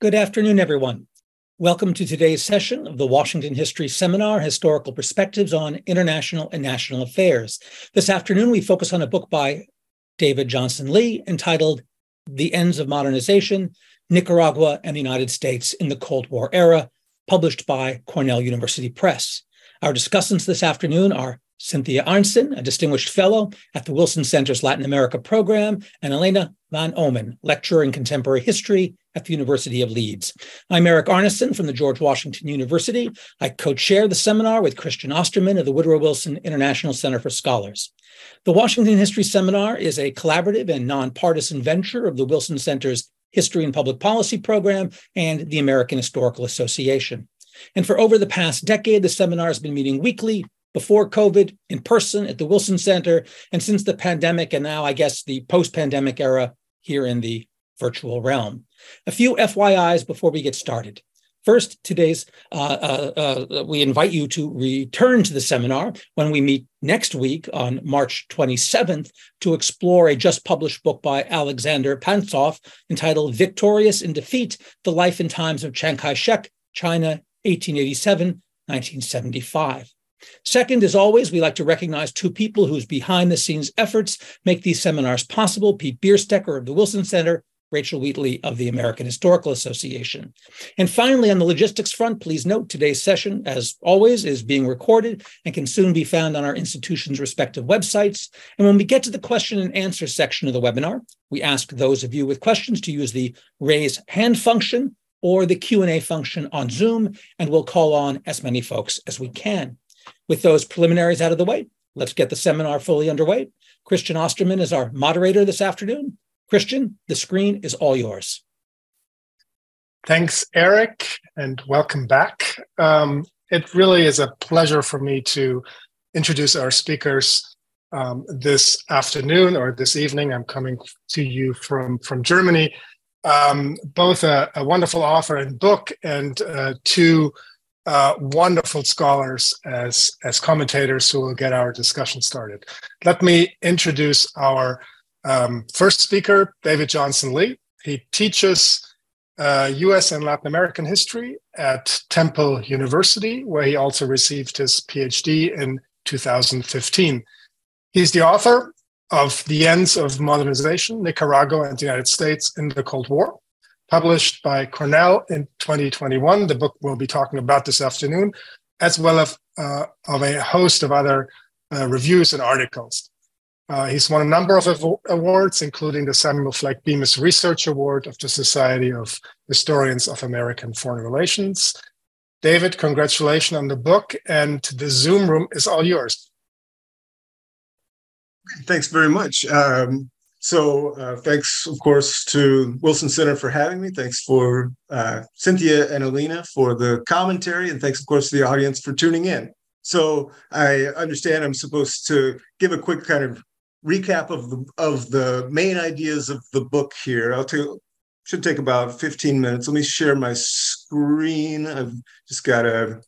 Good afternoon, everyone. Welcome to today's session of the Washington History Seminar Historical Perspectives on International and National Affairs. This afternoon, we focus on a book by David Johnson Lee entitled The Ends of Modernization Nicaragua and the United States in the Cold War Era, published by Cornell University Press. Our discussants this afternoon are Cynthia Arnson, a distinguished fellow at the Wilson Center's Latin America program, and Elena Van Ommen, lecturer in contemporary history at the University of Leeds. I'm Eric Arnesen from the George Washington University. I co chair the seminar with Christian Ostermann of the Woodrow Wilson International Center for Scholars. The Washington History Seminar is a collaborative and nonpartisan venture of the Wilson Center's History and Public Policy program and the American Historical Association. And for over the past decade, the seminar has been meeting weekly before COVID in person at the Wilson Center, and since the pandemic, and now I guess the post pandemic era here in the virtual realm. A few FYIs before we get started. First, today's, uh, uh, uh, we invite you to return to the seminar when we meet next week on March 27th to explore a just published book by Alexander Pantsov entitled Victorious in Defeat The Life and Times of Chiang Kai shek, China, 1887 1975. Second, as always, we like to recognize two people whose behind the scenes efforts make these seminars possible Pete Bierstecker of the Wilson Center, Rachel Wheatley of the American Historical Association. And finally, on the logistics front, please note today's session, as always, is being recorded and can soon be found on our institution's respective websites. And when we get to the question and answer section of the webinar, we ask those of you with questions to use the raise hand function or the Q&A function on Zoom, and we'll call on as many folks as we can. With those preliminaries out of the way, let's get the seminar fully underway. Christian Ostermann is our moderator this afternoon. Christian, the screen is all yours. Thanks, Eric, and welcome back. Um, it really is a pleasure for me to introduce our speakers um, this afternoon or this evening. I'm coming to you from, from Germany. Um, both a, a, wonderful author and book, and uh, two uh, wonderful scholars as, as commentators who will get our discussion started. Let me introduce our um, first speaker, David Johnson Lee. He teaches uh, US and Latin American history at Temple University, where he also received his PhD in 2015. He's the author of The Ends of Modernization Nicaragua and the United States in the Cold War, published by Cornell in 2021. The book we'll be talking about this afternoon, as well as uh, of a host of other uh, reviews and articles. Uh, he's won a number of av- awards, including the Samuel Fleck Bemis Research Award of the Society of Historians of American Foreign Relations. David, congratulations on the book, and the Zoom room is all yours. Thanks very much. Um, so uh, thanks, of course, to Wilson Center for having me. Thanks for uh, Cynthia and Alina for the commentary, and thanks, of course, to the audience for tuning in. So I understand I'm supposed to give a quick kind of recap of the of the main ideas of the book here. I'll take should take about 15 minutes. Let me share my screen. I've just got a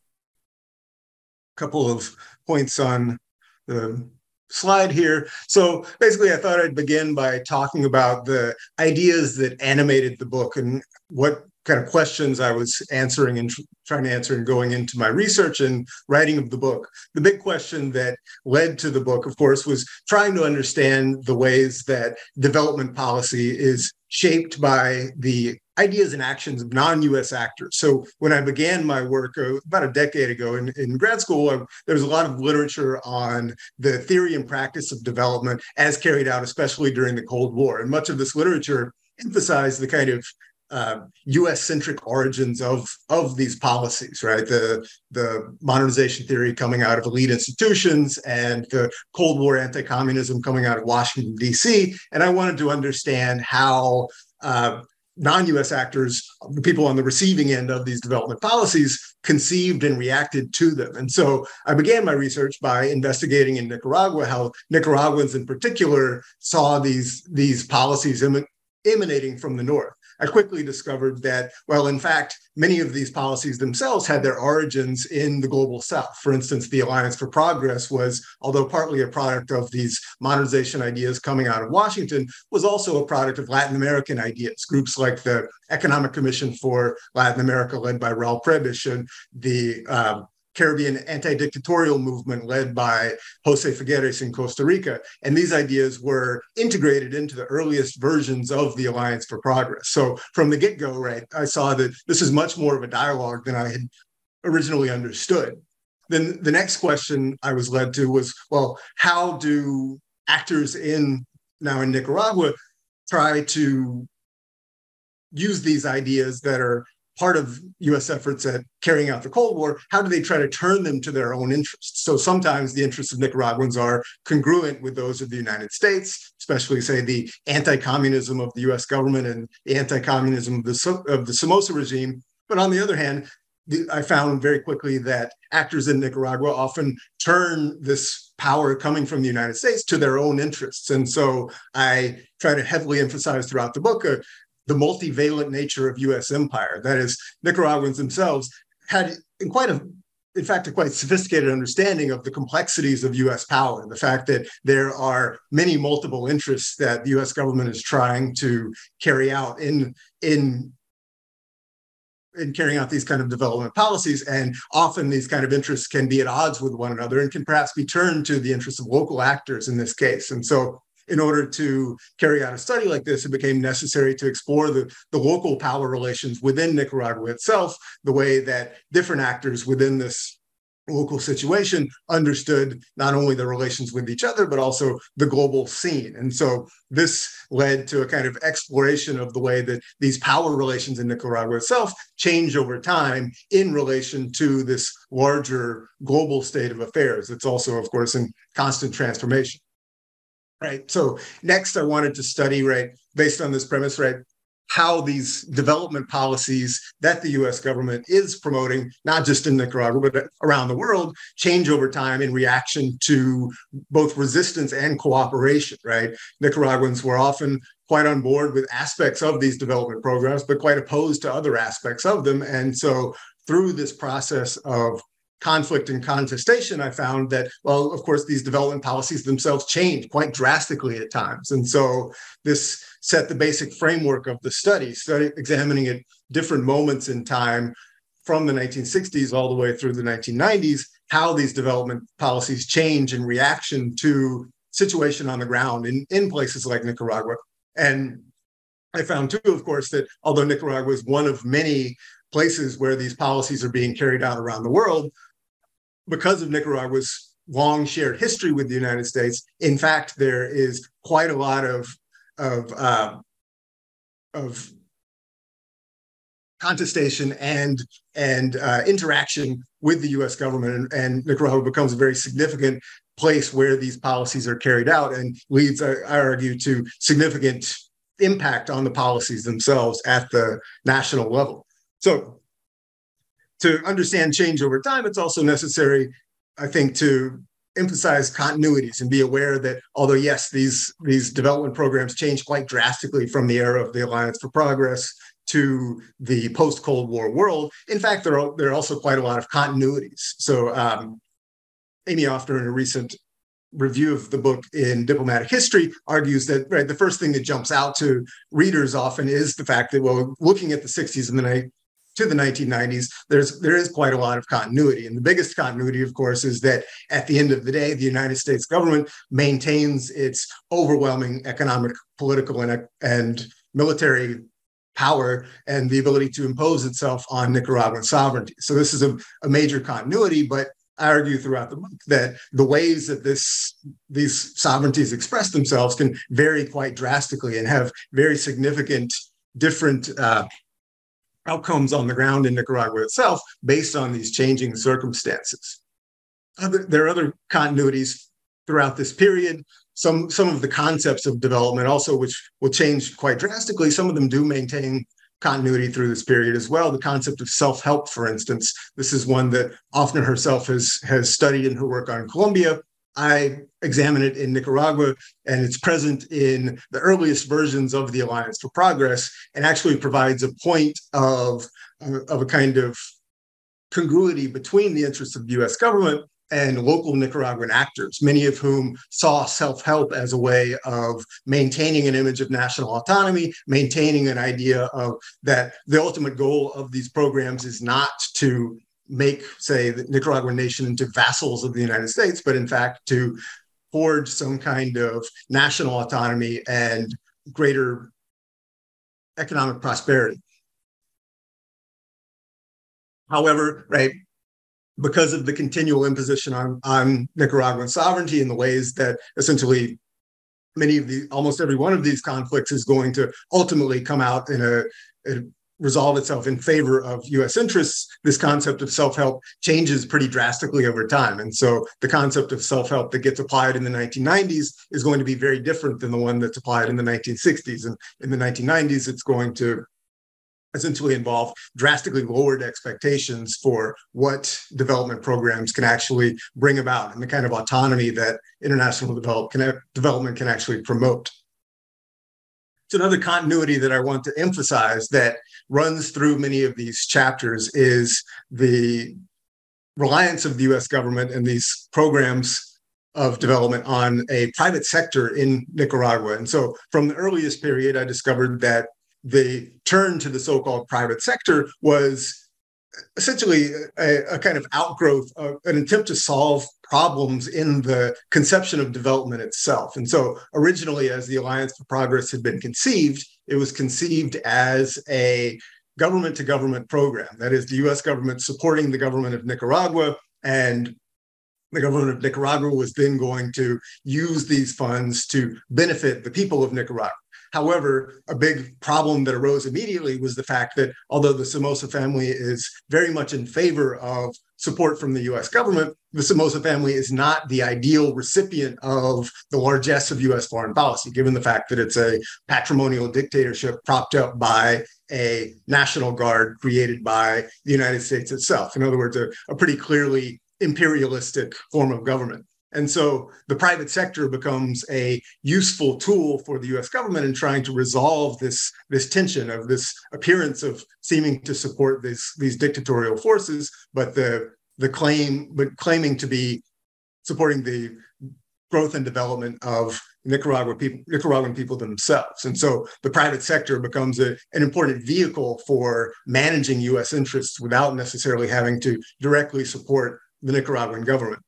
couple of points on the slide here. So basically, I thought I'd begin by talking about the ideas that animated the book and what kind of questions I was answering and tr- trying to answer and going into my research and writing of the book. The big question that led to the book, of course, was trying to understand the ways that development policy is shaped by the ideas and actions of non-U.S. actors. So when I began my work uh, about a decade ago in, in grad school, uh, there was a lot of literature on the theory and practice of development as carried out, especially during the Cold War. And much of this literature emphasized the kind of uh, U.S. centric origins of of these policies, right? The the modernization theory coming out of elite institutions and the Cold War anti-communism coming out of Washington D.C. And I wanted to understand how uh, non-U.S. actors, the people on the receiving end of these development policies, conceived and reacted to them. And so I began my research by investigating in Nicaragua how Nicaraguans, in particular, saw these these policies em- emanating from the north. I quickly discovered that, well, in fact, many of these policies themselves had their origins in the global south. For instance, the Alliance for Progress was, although partly a product of these modernization ideas coming out of Washington, was also a product of Latin American ideas. Groups like the Economic Commission for Latin America, led by Raul Prebisch, and the um, Caribbean anti-dictatorial movement led by Jose Figueres in Costa Rica. And these ideas were integrated into the earliest versions of the Alliance for Progress. So from the get-go, right, I saw that this is much more of a dialogue than I had originally understood. Then the next question I was led to was, well, how do actors in now in Nicaragua try to use these ideas that are part of US efforts at carrying out the Cold War, how do they try to turn them to their own interests? So sometimes the interests of Nicaraguans are congruent with those of the United States, especially, say, the anti communism of the US government and the anti communism of the, of the Somoza regime. But on the other hand, the, I found very quickly that actors in Nicaragua often turn this power coming from the United States to their own interests. And so I try to heavily emphasize throughout the book uh, the multivalent nature of US empire. That is, Nicaraguans themselves had in quite a in fact, a quite sophisticated understanding of the complexities of US power, the fact that there are many multiple interests that the US government is trying to carry out in, in, in carrying out these kind of development policies. And often these kind of interests can be at odds with one another and can perhaps be turned to the interests of local actors in this case. And so in order to carry out a study like this, it became necessary to explore the, the local power relations within Nicaragua itself, the way that different actors within this local situation understood not only the relations with each other, but also the global scene. And so this led to a kind of exploration of the way that these power relations in Nicaragua itself change over time in relation to this larger global state of affairs. It's also, of course, in constant transformation right? So next, I wanted to study, right, based on this premise, right, how these development policies that the US government is promoting, not just in Nicaragua, but around the world, change over time in reaction to both resistance and cooperation, right? Nicaraguans were often quite on board with aspects of these development programs, but quite opposed to other aspects of them. And so through this process of conflict and contestation, I found that, well, of course, these development policies themselves change quite drastically at times. And so this set the basic framework of the study, study examining at different moments in time from the 1960s all the way through the 1990s, how these development policies change in reaction to situation on the ground in, in places like Nicaragua. And I found too, of course, that although Nicaragua is one of many places where these policies are being carried out around the world, because of Nicaragua's long shared history with the United States, in fact, there is quite a lot of of uh, of contestation and and uh, interaction with the U.S. government, and, and, Nicaragua becomes a very significant place where these policies are carried out, and leads, I, I argue, to significant impact on the policies themselves at the national level. So to understand change over time, it's also necessary, I think, to emphasize continuities and be aware that although yes, these these development programs change quite drastically from the era of the Alliance for Progress to the post Cold War world, in fact, there are there are also quite a lot of continuities. So um, Amy Offner, in a recent review of the book in diplomatic history argues that right the first thing that jumps out to readers often is the fact that well looking at the 60s and the to the 1990s, there's there is quite a lot of continuity. And the biggest continuity, of course, is that at the end of the day, the United States government maintains its overwhelming economic, political, and, and military power and the ability to impose itself on Nicaraguan sovereignty. So this is a, a major continuity, but I argue throughout the book that the ways that this these sovereignties express themselves can vary quite drastically and have very significant different uh, outcomes on the ground in Nicaragua itself based on these changing circumstances. Other, there are other continuities throughout this period. Some, some of the concepts of development also, which will change quite drastically, some of them do maintain continuity through this period as well. The concept of self-help, for instance, this is one that Offner herself has, has studied in her work on Colombia. I examine it in Nicaragua, and it's present in the earliest versions of the Alliance for Progress, and actually provides a point of, uh, of a kind of congruity between the interests of the US government and local Nicaraguan actors, many of whom saw self help as a way of maintaining an image of national autonomy, maintaining an idea of that the ultimate goal of these programs is not to make, say, the Nicaraguan nation into vassals of the United States, but in fact to forge some kind of national autonomy and greater economic prosperity. However, right, because of the continual imposition on, on Nicaraguan sovereignty in the ways that essentially many of the almost every one of these conflicts is going to ultimately come out in a, a resolve itself in favor of US interests, this concept of self-help changes pretty drastically over time. And so the concept of self-help that gets applied in the 1990s is going to be very different than the one that's applied in the 1960s. And in the 1990s, it's going to essentially involve drastically lowered expectations for what development programs can actually bring about and the kind of autonomy that international develop, can, development can actually promote. It's another continuity that I want to emphasize that runs through many of these chapters is the reliance of the US government and these programs of development on a private sector in Nicaragua. And so from the earliest period, I discovered that the turn to the so-called private sector was essentially a, a, kind of outgrowth of an attempt to solve problems in the conception of development itself. And so originally, as the Alliance for Progress had been conceived, it was conceived as a government to government program. That is, the US government supporting the government of Nicaragua and the government of Nicaragua was then going to use these funds to benefit the people of Nicaragua. However, a big problem that arose immediately was the fact that although the Somoza family is very much in favor of support from the US government, the Somoza family is not the ideal recipient of the largesse of US foreign policy, given the fact that it's a patrimonial dictatorship propped up by a national guard created by the United States itself. In other words, a, a pretty clearly imperialistic form of government. And so the private sector becomes a useful tool for the US government in trying to resolve this, this tension of this appearance of seeming to support this, these dictatorial forces, but the, the claim, but claiming to be supporting the growth and development of Nicaragua people, Nicaraguan people themselves. And so the private sector becomes a, an important vehicle for managing US interests without necessarily having to directly support the Nicaraguan government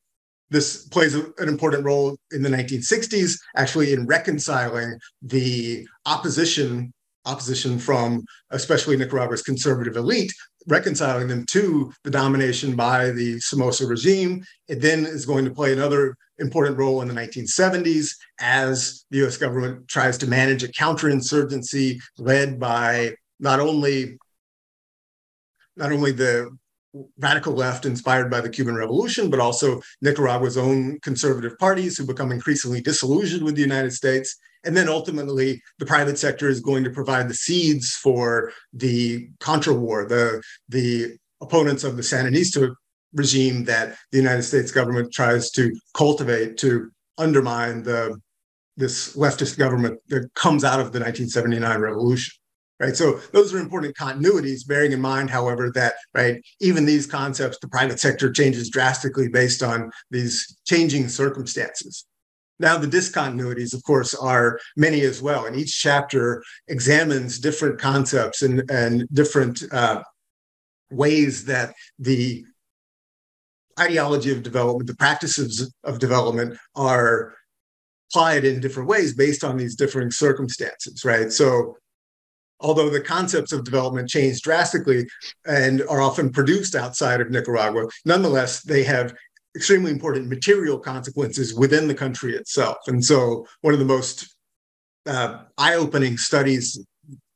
this plays an important role in the 1960s, actually in reconciling the opposition opposition from especially Nicaragua's conservative elite, reconciling them to the domination by the Somoza regime. It then is going to play another important role in the 1970s as the US government tries to manage a counterinsurgency led by not only not only the radical left inspired by the Cuban Revolution, but also Nicaragua's own conservative parties who become increasingly disillusioned with the United States. And then ultimately, the private sector is going to provide the seeds for the Contra War, the, the opponents of the Sandinista regime that the United States government tries to cultivate to undermine the this leftist government that comes out of the 1979 revolution right? So those are important continuities, bearing in mind, however, that right, even these concepts, the private sector changes drastically based on these changing circumstances. Now, the discontinuities, of course, are many as well, and each chapter examines different concepts and, and different uh, ways that the ideology of development, the practices of development are applied in different ways based on these differing circumstances, right? So although the concepts of development change drastically and are often produced outside of Nicaragua, nonetheless, they have extremely important material consequences within the country itself. And so, one of the most uh, eye opening studies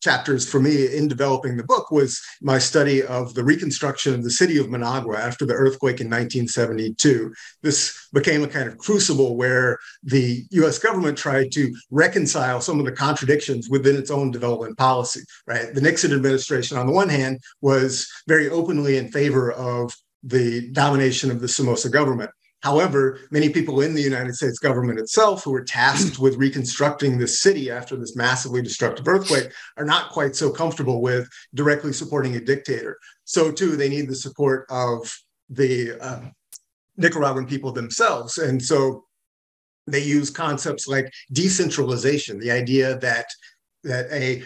chapters for me in developing the book was my study of the reconstruction of the city of Managua after the earthquake in 1972. This became a kind of crucible where the US government tried to reconcile some of the contradictions within its own development policy, right? The Nixon administration, on the one hand, was very openly in favor of the domination of the Somoza government. However, many people in the United States government itself who were tasked with reconstructing the city after this massively destructive earthquake are not quite so comfortable with directly supporting a dictator. So, too, they need the support of the uh, Nicaraguan people themselves. And so they use concepts like decentralization, the idea that that a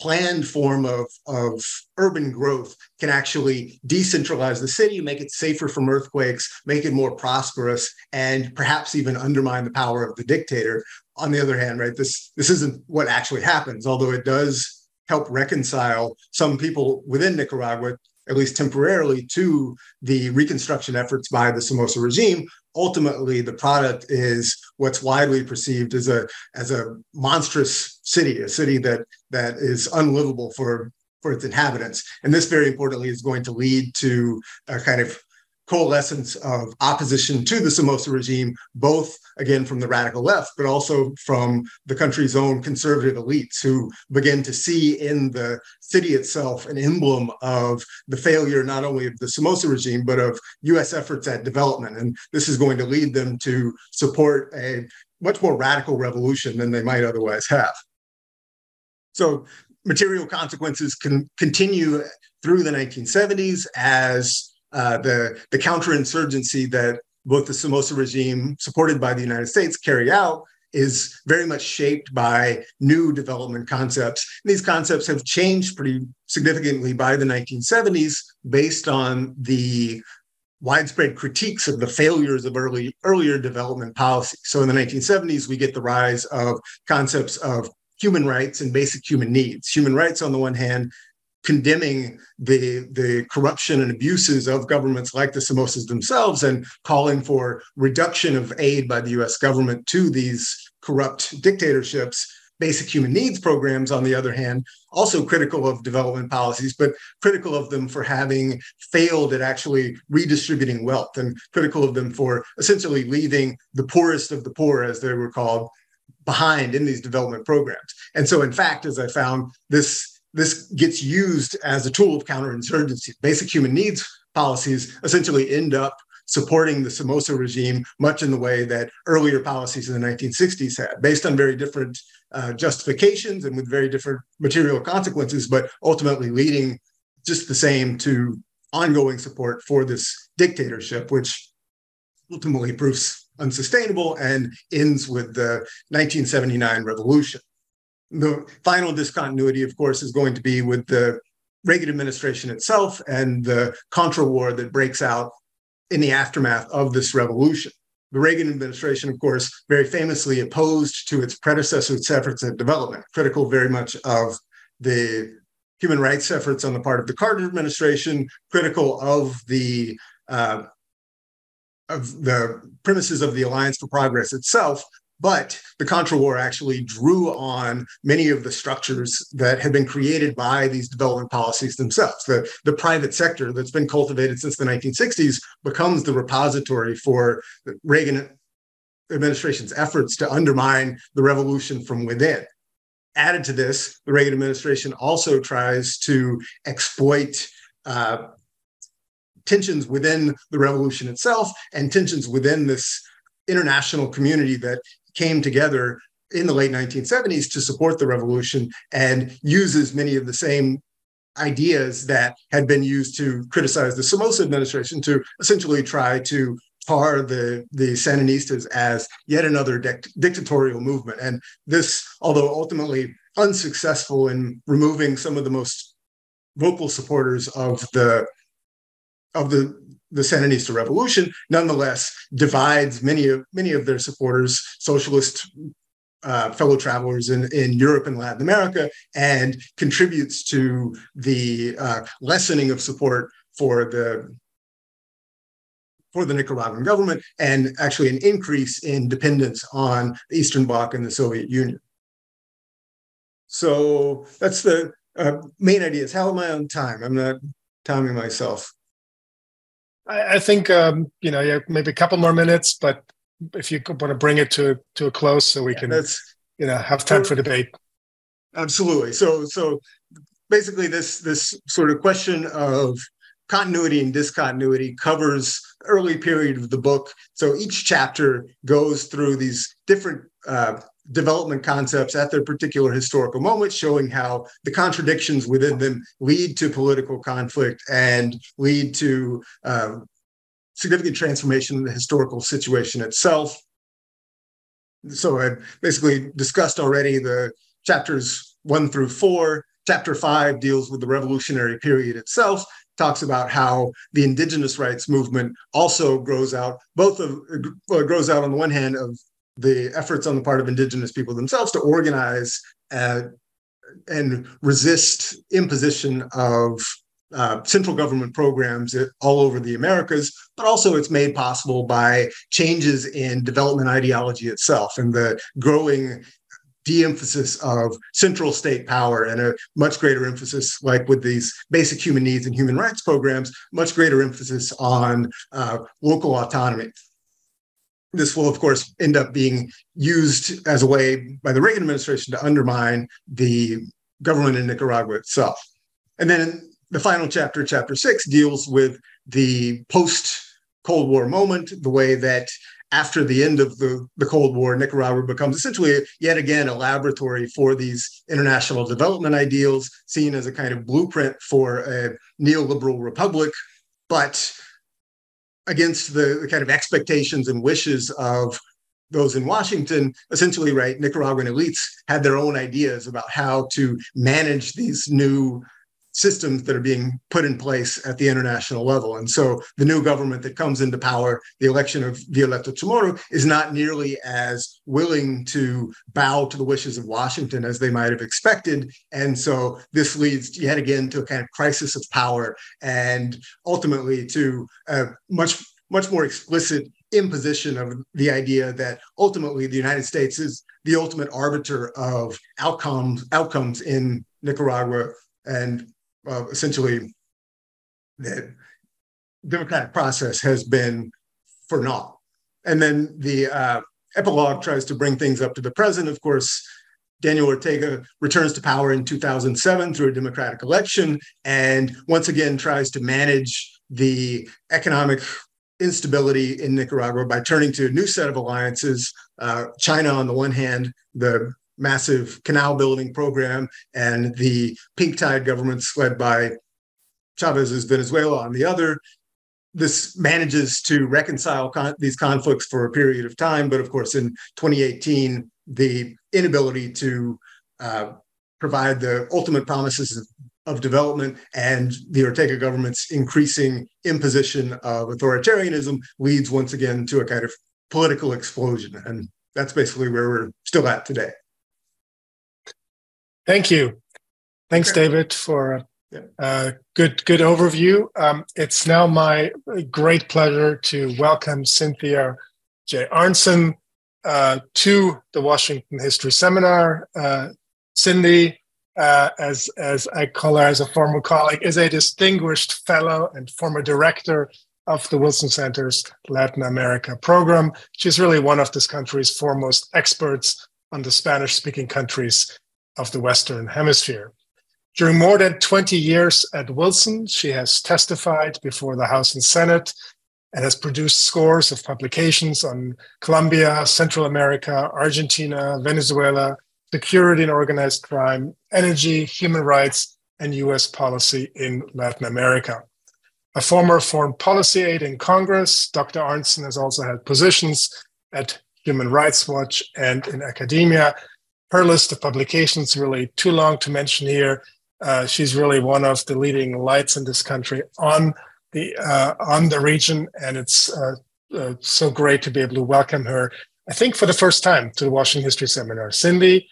planned form of, of urban growth can actually decentralize the city, make it safer from earthquakes, make it more prosperous, and perhaps even undermine the power of the dictator. On the other hand, right, this this isn't what actually happens, although it does help reconcile some people within Nicaragua at least temporarily, to the reconstruction efforts by the Somoza regime. Ultimately, the product is what's widely perceived as a as a monstrous city, a city that that is unlivable for for its inhabitants. And this, very importantly, is going to lead to a kind of coalescence of opposition to the Somoza regime, both again from the radical left, but also from the country's own conservative elites who begin to see in the city itself an emblem of the failure not only of the Somoza regime, but of US efforts at development. And this is going to lead them to support a much more radical revolution than they might otherwise have. So material consequences can continue through the 1970s as uh, the, the counterinsurgency that both the Somoza regime, supported by the United States, carry out is very much shaped by new development concepts. And these concepts have changed pretty significantly by the 1970s based on the widespread critiques of the failures of early earlier development policy. So in the 1970s, we get the rise of concepts of human rights and basic human needs. Human rights, on the one hand, condemning the, the corruption and abuses of governments like the Somozas themselves and calling for reduction of aid by the US government to these corrupt dictatorships. Basic human needs programs, on the other hand, also critical of development policies, but critical of them for having failed at actually redistributing wealth and critical of them for essentially leaving the poorest of the poor, as they were called, behind in these development programs. And so, in fact, as I found, this this gets used as a tool of counterinsurgency. Basic human needs policies essentially end up supporting the Somoza regime much in the way that earlier policies in the 1960s had, based on very different uh, justifications and with very different material consequences, but ultimately leading just the same to ongoing support for this dictatorship, which ultimately proves unsustainable and ends with the 1979 revolution. The final discontinuity, of course, is going to be with the Reagan administration itself and the Contra war that breaks out in the aftermath of this revolution. The Reagan administration, of course, very famously opposed to its predecessor's efforts at development, critical very much of the human rights efforts on the part of the Carter administration, critical of the uh, of the premises of the Alliance for Progress itself, but the Contra War actually drew on many of the structures that had been created by these development policies themselves. The, the private sector that's been cultivated since the 1960s becomes the repository for the Reagan administration's efforts to undermine the revolution from within. Added to this, the Reagan administration also tries to exploit uh, tensions within the revolution itself and tensions within this international community that came together in the late 1970s to support the revolution and uses many of the same ideas that had been used to criticize the Somoza administration to essentially try to tar the, the Sandinistas as yet another dict- dictatorial movement. And this, although ultimately unsuccessful in removing some of the most vocal supporters of the of the the Sandinista revolution, nonetheless divides many of many of their supporters, socialist uh, fellow travelers in, in Europe and Latin America, and contributes to the uh, lessening of support for the for the Nicaraguan government, and actually an increase in dependence on the Eastern Bloc and the Soviet Union. So that's the uh, main ideas. How am I on time? I'm not timing myself. I, I think um, you know, yeah, maybe a couple more minutes, but if you want to bring it to to a close, so we yeah, can, you know, have time for debate. Absolutely. So, so basically, this this sort of question of continuity and discontinuity covers early period of the book. So each chapter goes through these different uh, development concepts at their particular historical moment, showing how the contradictions within them lead to political conflict and lead to uh, significant transformation in the historical situation itself. So I basically discussed already the chapters one through four. Chapter five deals with the revolutionary period itself, talks about how the indigenous rights movement also grows out, both of well, grows out on the one hand of the efforts on the part of indigenous people themselves to organize uh, and resist imposition of uh, central government programs all over the Americas, but also it's made possible by changes in development ideology itself and the growing de-emphasis of central state power and a much greater emphasis, like with these basic human needs and human rights programs, much greater emphasis on uh, local autonomy this will, of course, end up being used as a way by the Reagan administration to undermine the government in Nicaragua itself. And then the final chapter, chapter six, deals with the post Cold War moment, the way that after the end of the, the Cold War, Nicaragua becomes essentially yet again a laboratory for these international development ideals, seen as a kind of blueprint for a neoliberal republic. But against the, the kind of expectations and wishes of those in Washington, essentially, right, Nicaraguan elites had their own ideas about how to manage these new systems that are being put in place at the international level. And so the new government that comes into power, the election of Violeta Chamorro, is not nearly as willing to bow to the wishes of Washington as they might have expected. And so this leads yet again to a kind of crisis of power and ultimately to a much, much more explicit imposition of the idea that ultimately the United States is the ultimate arbiter of outcomes outcomes in Nicaragua and uh, essentially the democratic process has been for naught. And then the uh, epilogue tries to bring things up to the present. Of course, Daniel Ortega returns to power in 2007 through a democratic election and once again tries to manage the economic instability in Nicaragua by turning to a new set of alliances. Uh, China, on the one hand, the massive canal building program and the pink tide governments led by Chavez's Venezuela on the other. This manages to reconcile con- these conflicts for a period of time, but of course, in 2018, the inability to uh, provide the ultimate promises of, of development and the Ortega government's increasing imposition of authoritarianism leads once again to a kind of political explosion. And that's basically where we're still at today. Thank you. Thanks, David, for a good good overview. Um, it's now my great pleasure to welcome Cynthia J. Arnson uh, to the Washington History Seminar. Uh, Cindy, uh, as as I call her as a former colleague, is a distinguished fellow and former director of the Wilson Center's Latin America program. She's really one of this country's foremost experts on the Spanish speaking countries of the Western Hemisphere. During more than 20 years at Wilson, she has testified before the House and Senate and has produced scores of publications on Colombia, Central America, Argentina, Venezuela, security and organized crime, energy, human rights, and US policy in Latin America. A former foreign policy aide in Congress, Dr. Arnson has also had positions at Human Rights Watch and in academia, her list of publications really too long to mention here. Uh, she's really one of the leading lights in this country on the uh, on the region, and it's uh, uh so great to be able to welcome her. I think for the first time to the Washington History Seminar. Cindy,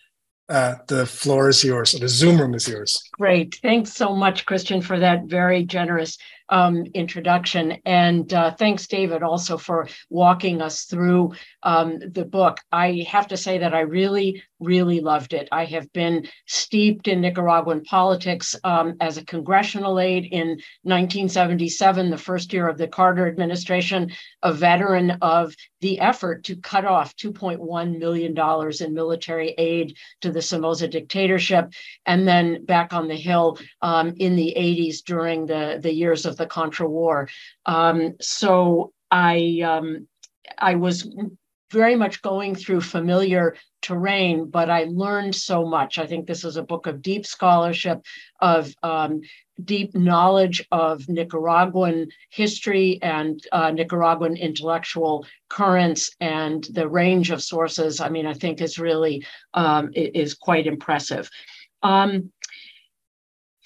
uh, the floor is yours, the Zoom room is yours. Great, thanks so much, Christian, for that very generous um, introduction. And uh, thanks, David, also for walking us through um, the book. I have to say that I really, really loved it. I have been steeped in Nicaraguan politics um, as a congressional aide in 1977, the first year of the Carter administration, a veteran of the effort to cut off $2.1 million in military aid to the Somoza dictatorship, and then back on the Hill um, in the 80s during the, the years of the Contra War. Um, so I um, I was very much going through familiar terrain, but I learned so much. I think this is a book of deep scholarship, of um, deep knowledge of Nicaraguan history and uh, Nicaraguan intellectual currents, and the range of sources. I mean, I think is really um, is quite impressive. Um,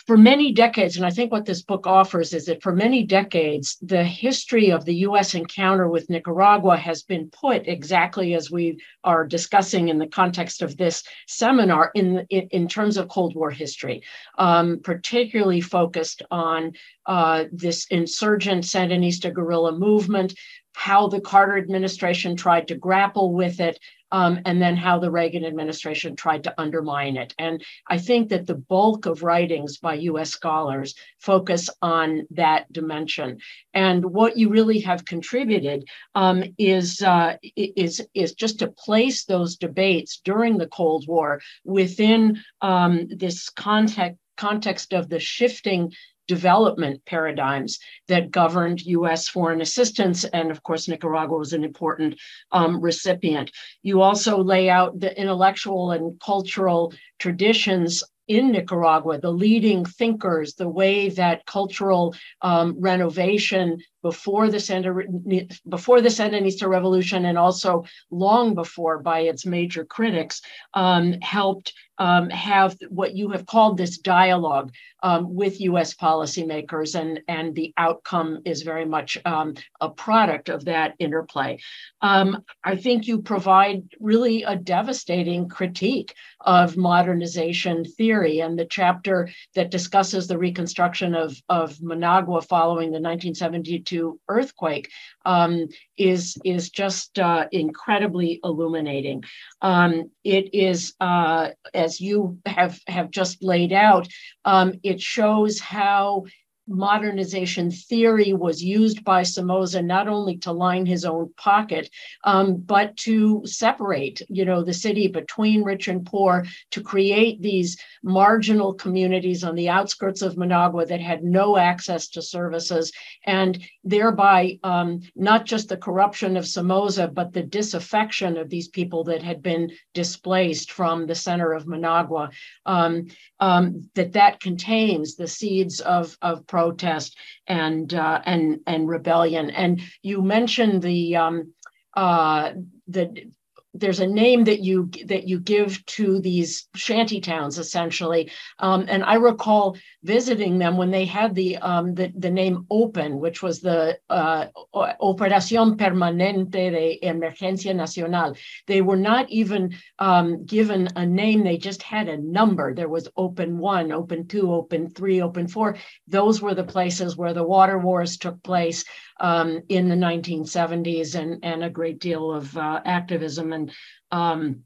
for many decades, and I think what this book offers is that for many decades, the history of the US encounter with Nicaragua has been put exactly as we are discussing in the context of this seminar in, in, in terms of Cold War history, um, particularly focused on uh, this insurgent Sandinista guerrilla movement, how the Carter administration tried to grapple with it, um, and then how the Reagan administration tried to undermine it. And I think that the bulk of writings by US scholars focus on that dimension. And what you really have contributed um, is, uh, is, is just to place those debates during the Cold War within um, this context context of the shifting development paradigms that governed US foreign assistance. And of course, Nicaragua was an important um, recipient. You also lay out the intellectual and cultural traditions in Nicaragua, the leading thinkers, the way that cultural um, renovation before the before the Sandinista revolution and also long before by its major critics um, helped um, have what you have called this dialogue um, with U.S. policymakers, and and the outcome is very much um, a product of that interplay. Um, I think you provide really a devastating critique of modernization theory, and the chapter that discusses the reconstruction of of Managua following the 1972 earthquake um, is, is just uh, incredibly illuminating. Um, it is, uh, as you have, have just laid out, um, it shows how modernization theory was used by Somoza not only to line his own pocket, um, but to separate, you know, the city between rich and poor, to create these marginal communities on the outskirts of Managua that had no access to services, and thereby um, not just the corruption of Somoza, but the disaffection of these people that had been displaced from the center of Managua. Um, um that that contains the seeds of of protest and uh, and and rebellion. And you mentioned the um, uh, the there's a name that you that you give to these shanty towns essentially. Um, and i recall visiting them when they had the um, the, the name open which was the uh, operación permanente de emergencia nacional. They were not even um, given a name. They just had a number. There was open one open two open three open four. Those were the places where the water wars took place um, in the 1970s and, and a great deal of uh, activism and um,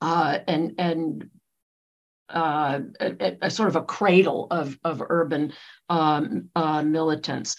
uh, and and uh, a, a, sort of a cradle of, of urban um, uh, militants.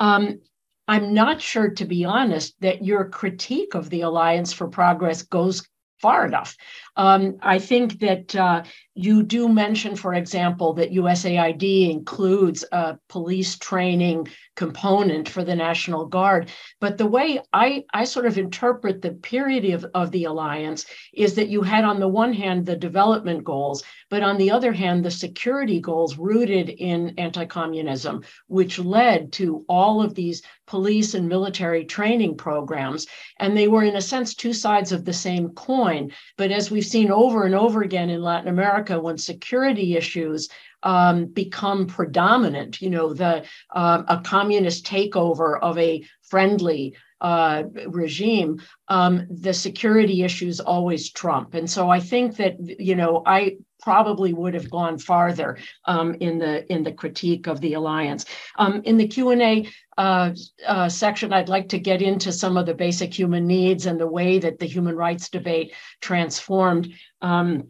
Um, I'm not sure, to be honest, that your critique of the Alliance for Progress goes far enough. Um, I think that uh, you do mention, for example, that USAID includes a police training component for the National Guard. But the way I, I sort of interpret the period of, of the alliance is that you had, on the one hand, the development goals, but on the other hand, the security goals rooted in anti communism, which led to all of these police and military training programs. And they were, in a sense, two sides of the same coin. But as we've seen over and over again in Latin America, when security issues um, become predominant, you know, the uh, a communist takeover of a friendly uh, regime, um, the security issues always trump. And so I think that you know I probably would have gone farther um, in the in the critique of the alliance. Um, in the Q and A uh, uh, section, I'd like to get into some of the basic human needs and the way that the human rights debate transformed. Um,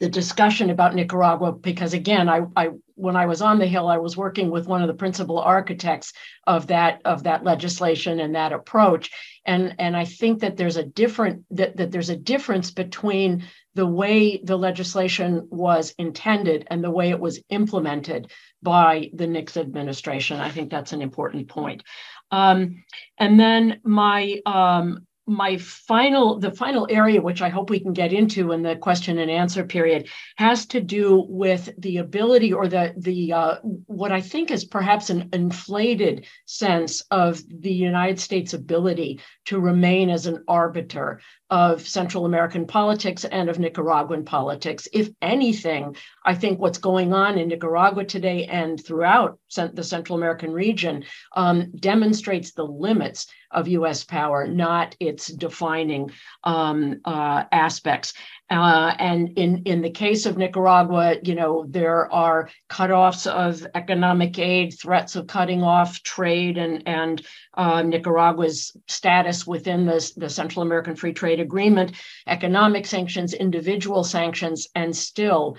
the discussion about Nicaragua because again, I, I when I was on the Hill, I was working with one of the principal architects of that of that legislation and that approach, and and I think that there's a different that, that there's a difference between the way the legislation was intended and the way it was implemented by the Nixon administration. I think that's an important point. Um, and then my um, my final the final area which i hope we can get into in the question and answer period has to do with the ability or the the uh, what i think is perhaps an inflated sense of the united states ability to remain as an arbiter of Central American politics and of Nicaraguan politics. If anything, I think what's going on in Nicaragua today and throughout the Central American region um, demonstrates the limits of US power, not its defining um, uh, aspects. Uh, and in, in the case of Nicaragua, you know, there are cutoffs of economic aid, threats of cutting off trade and, and uh, Nicaragua's status within the, the Central American Free Trade Agreement, economic sanctions, individual sanctions, and still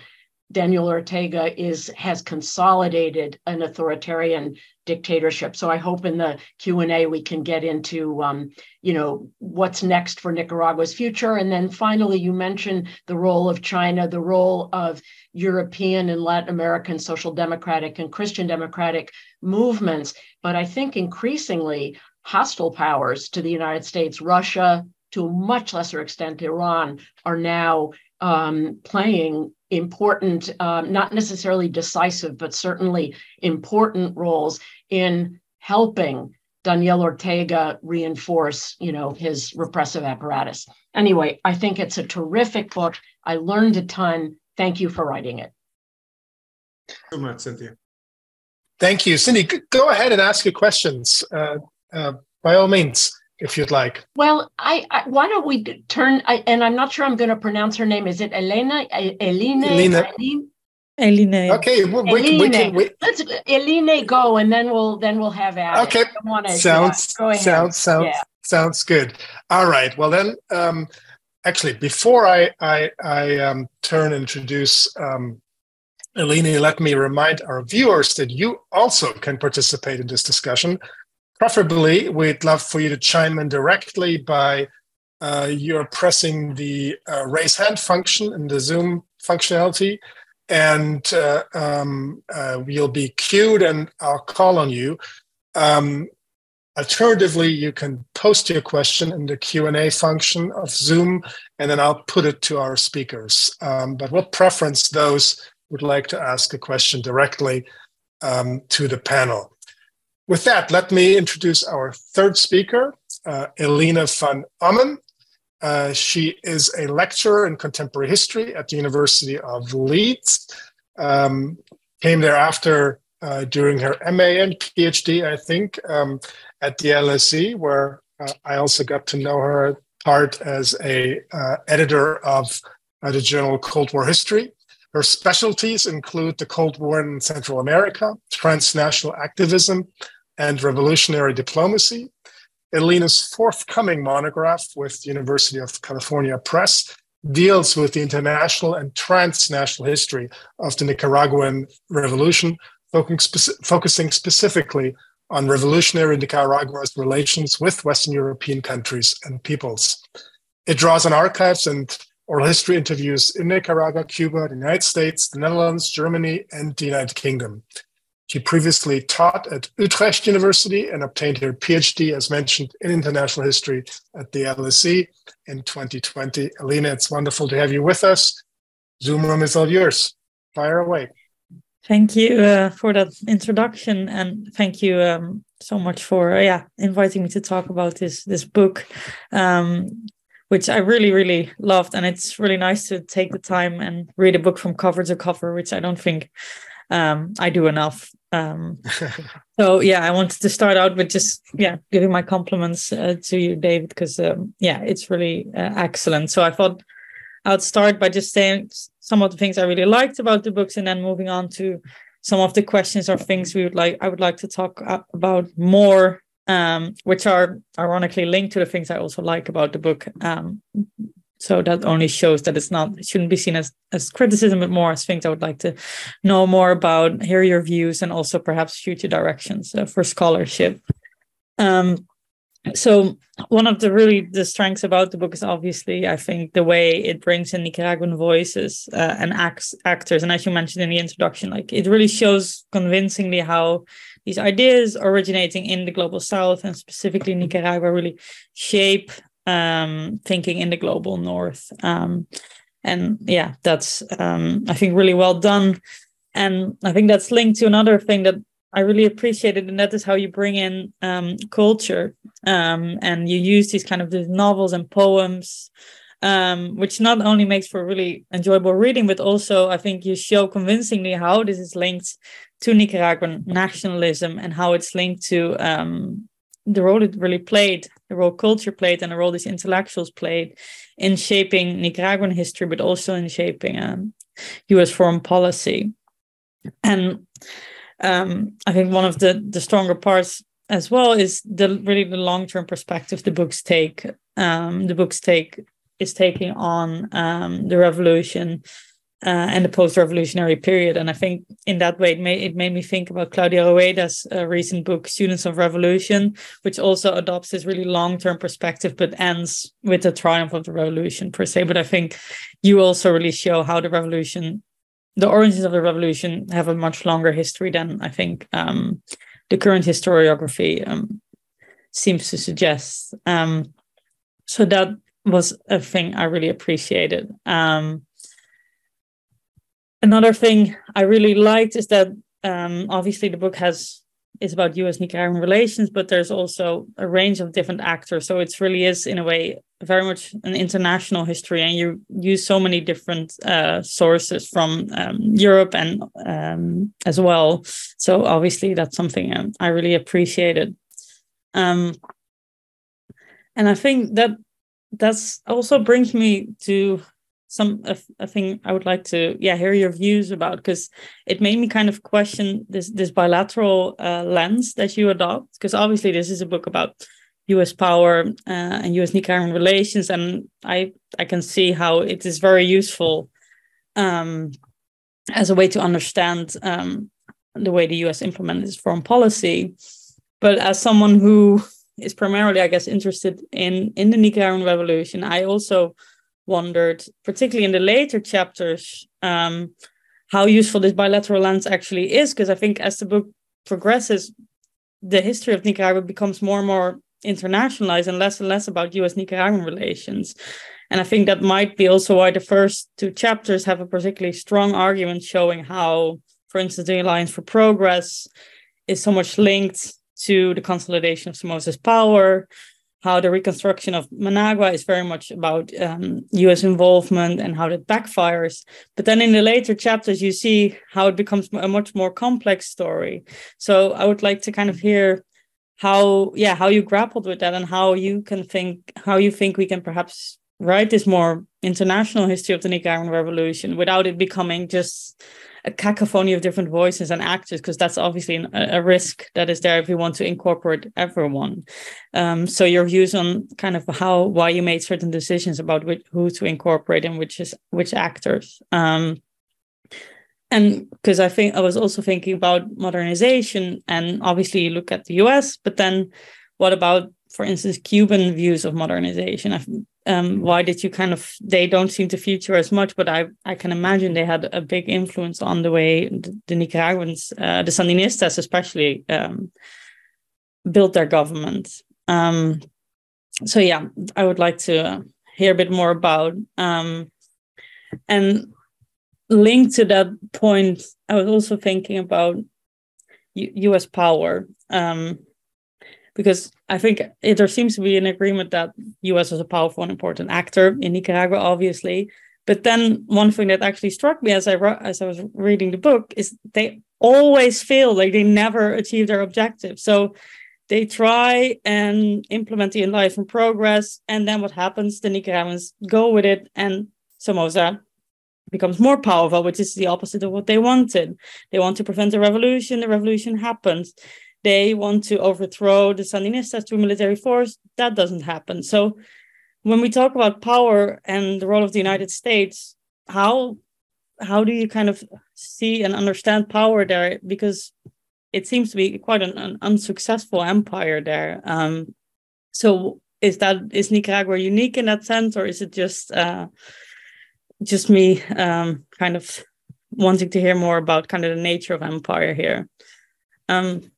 Daniel Ortega is has consolidated an authoritarian dictatorship. So I hope in the Q and A we can get into um, you know what's next for Nicaragua's future, and then finally you mentioned the role of China, the role of European and Latin American social democratic and Christian democratic movements, but I think increasingly hostile powers to the United States, Russia, to a much lesser extent Iran, are now um, playing important, um, not necessarily decisive, but certainly important roles in helping Daniel Ortega reinforce, you know, his repressive apparatus. Anyway, I think it's a terrific book. I learned a ton. Thank you for writing it. So much, Cynthia. Thank you, Cindy. Go ahead and ask your questions uh, uh, by all means if you'd like. Well, I, I why don't we turn? I, and I'm not sure I'm going to pronounce her name. Is it Elena? Elena? Elena. Eline. Okay, we, Eline. We can, we, let's Eline go, and then we'll then we'll have Adam. Okay, sounds yeah, sounds sounds yeah. sounds good. All right. Well then, um, actually, before I I, I um, turn and introduce um, Eline, let me remind our viewers that you also can participate in this discussion preferably, we'd love for you to chime in directly by uh, you're pressing the uh, raise hand function in the Zoom functionality, and uh, um, uh, you'll be queued and I'll call on you. Um, alternatively, you can post your question in the Q&A function of Zoom, and then I'll put it to our speakers. Um, but we'll preference those would like to ask a question directly um, to the panel. With that, let me introduce our third speaker, uh, Elina van Ommen. Uh, she is a lecturer in contemporary history at the University of Leeds. Um, came there after uh, during her MA and PhD, I think, um, at the LSE, where uh, I also got to know her part as a uh, editor of uh, the journal Cold War History. Her specialties include the Cold War in Central America, transnational activism, and Revolutionary Diplomacy. Elena's forthcoming monograph with the University of California Press deals with the international and transnational history of the Nicaraguan Revolution, focusing specifically on revolutionary Nicaragua's relations with Western European countries and peoples. It draws on archives and oral history interviews in Nicaragua, Cuba, the United States, the Netherlands, Germany, and the United Kingdom. She previously taught at Utrecht University and obtained her PhD, as mentioned, in international history at the LSE in 2020. Elina, it's wonderful to have you with us. Zoom room is all yours. Fire away. Thank you uh, for that introduction, and thank you um, so much for uh, yeah inviting me to talk about this this book, um, which I really really loved, and it's really nice to take the time and read a book from cover to cover, which I don't think um, I do enough. Um, so yeah, I wanted to start out with just yeah giving my compliments uh, to you, David, because um, yeah, it's really uh, excellent. So I thought I'd start by just saying some of the things I really liked about the books, and then moving on to some of the questions or things we would like I would like to talk about more, um, which are ironically linked to the things I also like about the book. Um, so that only shows that it's not it shouldn't be seen as as criticism but more as things i would like to know more about hear your views and also perhaps future directions uh, for scholarship. Um, so one of the really the strengths about the book is obviously i think the way it brings in nicaraguan voices uh, and acts actors. And as you mentioned in the introduction like it really shows convincingly how these ideas originating in the global south and specifically nicaragua really shape um, thinking in the global north. Um, and yeah, that's um, I think really well done. And I think that's linked to another thing that I really appreciated, and that is how you bring in um, culture um, and you use these kind of these novels and poems, um, which not only makes for really enjoyable reading, but also I think you show convincingly how this is linked to Nicaraguan nationalism and how it's linked to um, the role it really played, the role culture played, and the role these intellectuals played in shaping Nicaraguan history, but also in shaping um, U.S. foreign policy. And um, I think one of the the stronger parts as well is the really the long term perspective the books take. Um, the books take is taking on um, the revolution uh, and the post-revolutionary period. And I think in that way, it made it made me think about Claudia Rueda's uh, recent book, Students of Revolution, which also adopts this really long-term perspective, but ends with the triumph of the revolution per se. But I think you also really show how the revolution, the origins of the revolution, have a much longer history than I think um, the current historiography um, seems to suggest. Um, so that was a thing I really appreciated. Um, another thing I really liked is that um, obviously the book has is about U.S. Nicaraguan relations, but there's also a range of different actors. So it really is in a way very much an international history, and you use so many different uh, sources from um, Europe and um, as well. So obviously that's something um, I really appreciated. Um, and I think that that's also brings me to some a, a thing I would like to yeah hear your views about because it made me kind of question this this bilateral uh, lens that you adopt because obviously this is a book about U.S. power uh, and U.S. Nicaraguan relations and I I can see how it is very useful um, as a way to understand um, the way the U.S. implements its foreign policy, but as someone who is primarily I guess interested in in the Nicaraguan revolution I also wondered, particularly in the later chapters, um, how useful this bilateral lens actually is. Because I think as the book progresses, the history of Nicaragua becomes more and more internationalized and less and less about US Nicaraguan relations. And I think that might be also why the first two chapters have a particularly strong argument showing how, for instance, the Alliance for Progress is so much linked to the consolidation of Somoza's power, how the reconstruction of Managua is very much about um, US involvement and how that backfires. But then in the later chapters, you see how it becomes a much more complex story. So I would like to kind of hear how, yeah, how you grappled with that and how you can think, how you think we can perhaps write this more international history of the Nicaraguan Revolution without it becoming just a cacophony of different voices and actors because that's obviously an, a risk that is there if we want to incorporate everyone. Um, so your views on kind of how why you made certain decisions about which, who to incorporate and which is which actors. Um, and because i think i was also thinking about modernization and obviously you look at the us but then what about for instance cuban views of modernization um, why did you kind of they don't seem to feature as much but i i can imagine they had a big influence on the way the, the nicaraguans uh, the sandinistas especially um, built their government. Um, so yeah i would like to hear a bit more about um, and linked to that point i was also thinking about U- us power um, because I think it, there seems to be an agreement that U.S. is a powerful and important actor in Nicaragua, obviously. But then one thing that actually struck me as I as I was reading the book is they always fail; like they never achieve their objective. So they try and implement the Alliance for Progress, and then what happens? The Nicaraguans go with it, and Somoza becomes more powerful, which is the opposite of what they wanted. They want to prevent the revolution. The revolution happens they want to overthrow the Sandinistas through military force. That doesn't happen. So when we talk about power and the role of the United States, how how do you kind of see and understand power there? Because it seems to be quite an, an unsuccessful empire there. Um, so is that is Nicaragua unique in that sense, or is it just uh, just me um, kind of wanting to hear more about kind of the nature of empire here? Um,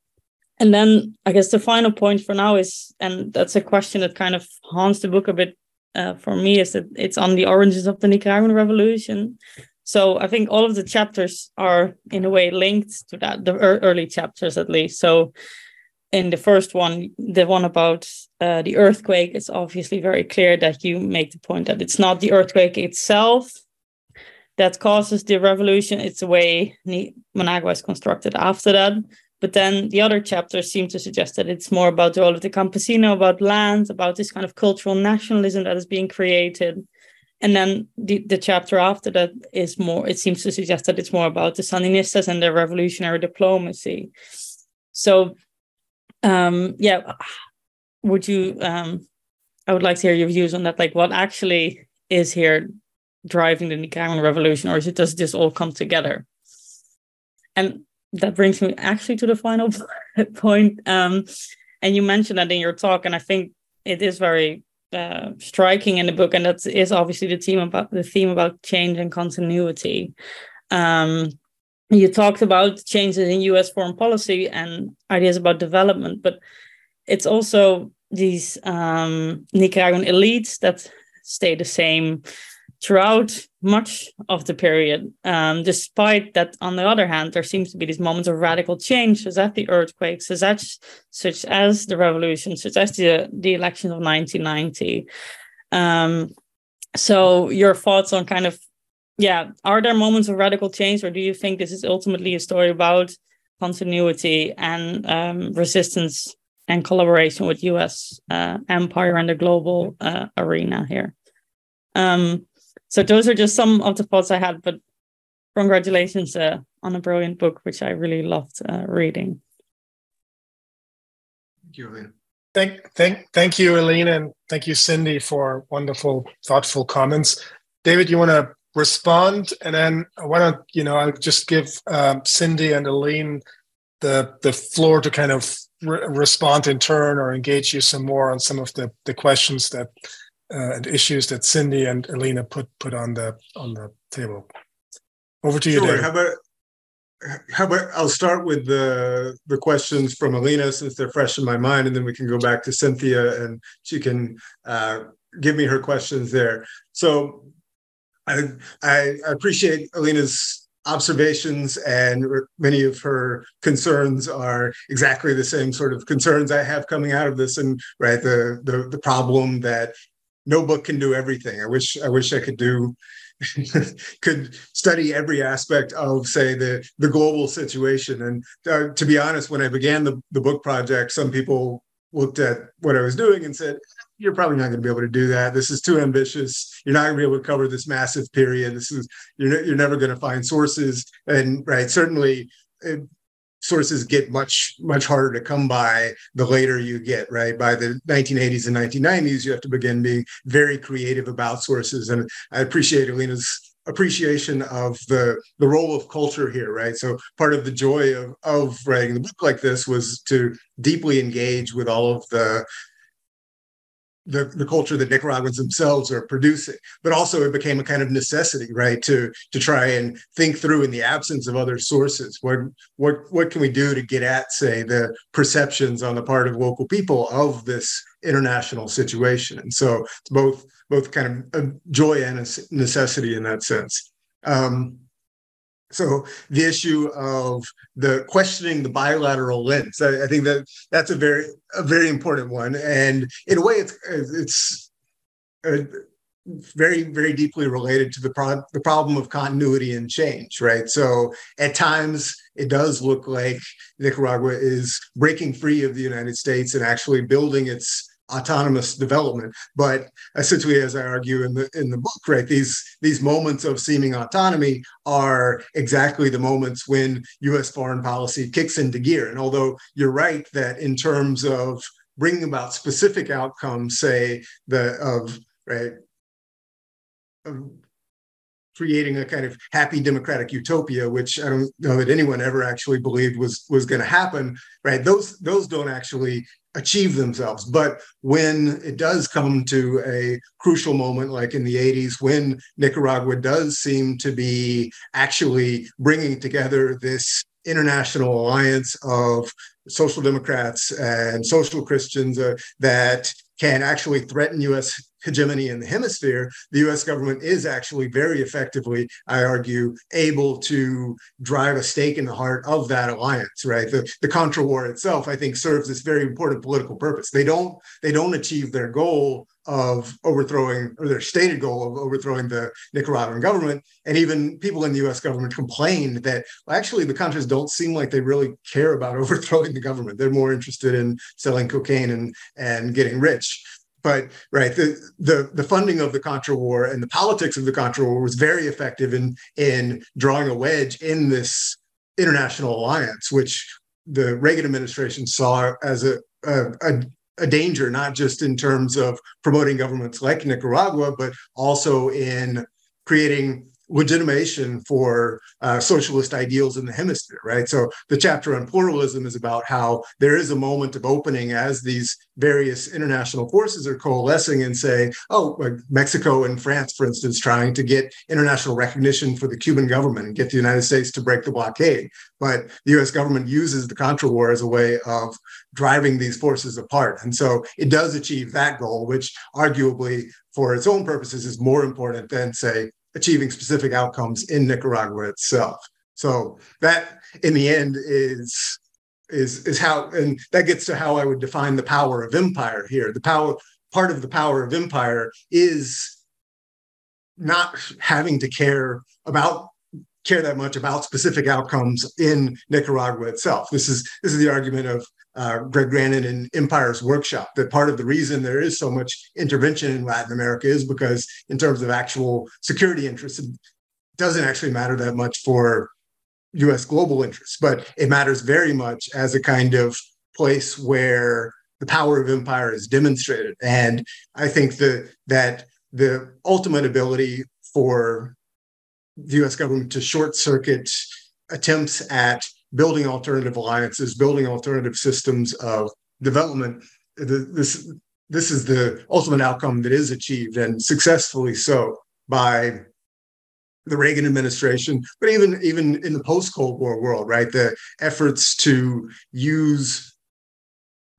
and then I guess the final point for now is, and that's a question that kind of haunts the book a bit uh, for me, is that it's on the origins of the Nicaraguan Revolution. So I think all of the chapters are in a way linked to that, the early chapters at least. So in the first one, the one about uh, the earthquake, it's obviously very clear that you make the point that it's not the earthquake itself that causes the revolution. It's the way Managua is constructed after that. But then the other chapters seem to suggest that it's more about the role of the campesino, about land, about this kind of cultural nationalism that is being created. And then the, the chapter after that is more, it seems to suggest that it's more about the Sandinistas and their revolutionary diplomacy. So, um, yeah, would you, um, I would like to hear your views on that. Like, what actually is here driving the Nicaraguan revolution, or is it does this all come together? And that brings me actually to the final point. Um, and you mentioned that in your talk, and I think it is very uh, striking in the book, and that is obviously the theme about the theme about change and continuity. Um, you talked about changes in U.S. foreign policy and ideas about development, but it's also these um, Nicaraguan elites that stay the same throughout much of the period, um, despite that, on the other hand, there seems to be these moments of radical change, such as the earthquakes, such as, such as the revolution, such as the, the election of 1990. Um, so, your thoughts on kind of, yeah, are there moments of radical change, or do you think this is ultimately a story about continuity and um, resistance and collaboration with U.S. Uh, empire and the global uh, arena here? Um, so those are just some of the thoughts I had, but congratulations uh, on a brilliant book, which I really loved uh, reading. Thank you, Elena. Thank, thank, thank you, Elena, and thank you, Cindy, for wonderful, thoughtful comments. David, you want to respond, and then why don't you know I'll just give um, Cindy and Elaine the the floor to kind of re- respond in turn or engage you some more on some of the the questions that uh, and issues that Cindy and Elena put put on the on the table. Over to you, sure. Dave. How about how about I'll start with the the questions from Elena since they're fresh in my mind, and then we can go back to Cynthia and she can uh, give me her questions there. So I I appreciate Elena's observations and many of her concerns are exactly the same sort of concerns I have coming out of this and right the the, the problem that no book can do everything. I wish I wish I could do could study every aspect of say the the global situation. And uh, to be honest, when I began the, the book project, some people looked at what I was doing and said, you're probably not going to be able to do that. This is too ambitious. You're not going to be able to cover this massive period. This is you're you're never going to find sources. And right, certainly, it, sources get much much harder to come by the later you get right? By the 1980s and 1990s you have to begin being very creative about sources. And i appreciate elena's appreciation of the the role of culture here right? So part of the joy of of writing the book like this was to deeply engage with all of the the, the culture that Nicaraguans themselves are producing, but also it became a kind of necessity, right, to to try and think through in the absence of other sources, what what what can we do to get at, say, the perceptions on the part of local people of this international situation, and so it's both both kind of a joy and a necessity in that sense. Um, so the issue of the questioning the bilateral lens, I, I, think that that's a very a very important one, and in a way, it's it's uh, very very deeply related to the pro- the problem of continuity and change, right? So at times it does look like Nicaragua is breaking free of the United States and actually building its autonomous development. But uh, essentially, as I argue in the in the book, right, these these moments of seeming autonomy are exactly the moments when U.S. foreign policy kicks into gear. And although you're right that in terms of bringing about specific outcomes, say the of right, Of, creating a kind of happy democratic utopia, which I don't know that anyone ever actually believed was was going to happen, right? Those those don't actually achieve themselves. But when it does come to a crucial moment, like in the 80s, when Nicaragua does seem to be actually bringing together this international alliance of social democrats and social Christians uh, that can actually threaten US hegemony in the hemisphere, the US government is actually very effectively, I argue, able to drive a stake in the heart of that alliance, right? The, the Contra War itself, I think, serves this very important political purpose. They don't, they don't achieve their goal of overthrowing or their stated goal of overthrowing the Nicaraguan government. And even people in the US government complained that well, actually the Contras don't seem like they really care about overthrowing the government. They're more interested in selling cocaine and, and getting rich but right the, the the funding of the contra war and the politics of the contra war was very effective in in drawing a wedge in this international alliance which the reagan administration saw as a, a, a danger not just in terms of promoting governments like nicaragua but also in creating legitimation for uh, socialist ideals in the hemisphere, right? So the chapter on pluralism is about how there is a moment of opening as these various international forces are coalescing and say, oh, like Mexico and France, for instance, trying to get international recognition for the Cuban government and get the United States to break the blockade. But the US government uses the Contra War as a way of driving these forces apart. And so it does achieve that goal, which arguably for its own purposes is more important than, say, achieving specific outcomes in Nicaragua itself. So that, in the end, is is is how, and that gets to how I would define the power of empire here. The power, part of the power of empire is not having to care about care that much about specific outcomes in Nicaragua itself. This is this is the argument of uh, Greg Grandin in Empire's Workshop that part of the reason there is so much intervention in Latin America is because, in terms of actual security interests, it doesn't actually matter that much for US global interests, but it matters very much as a kind of place where the power of empire is demonstrated. And I think the, that the ultimate ability for the US government to short circuit attempts at building alternative alliances, building alternative systems of development. This, this is the ultimate outcome that is achieved and successfully so by the Reagan administration, but even even in the post Cold War world, right? The efforts to use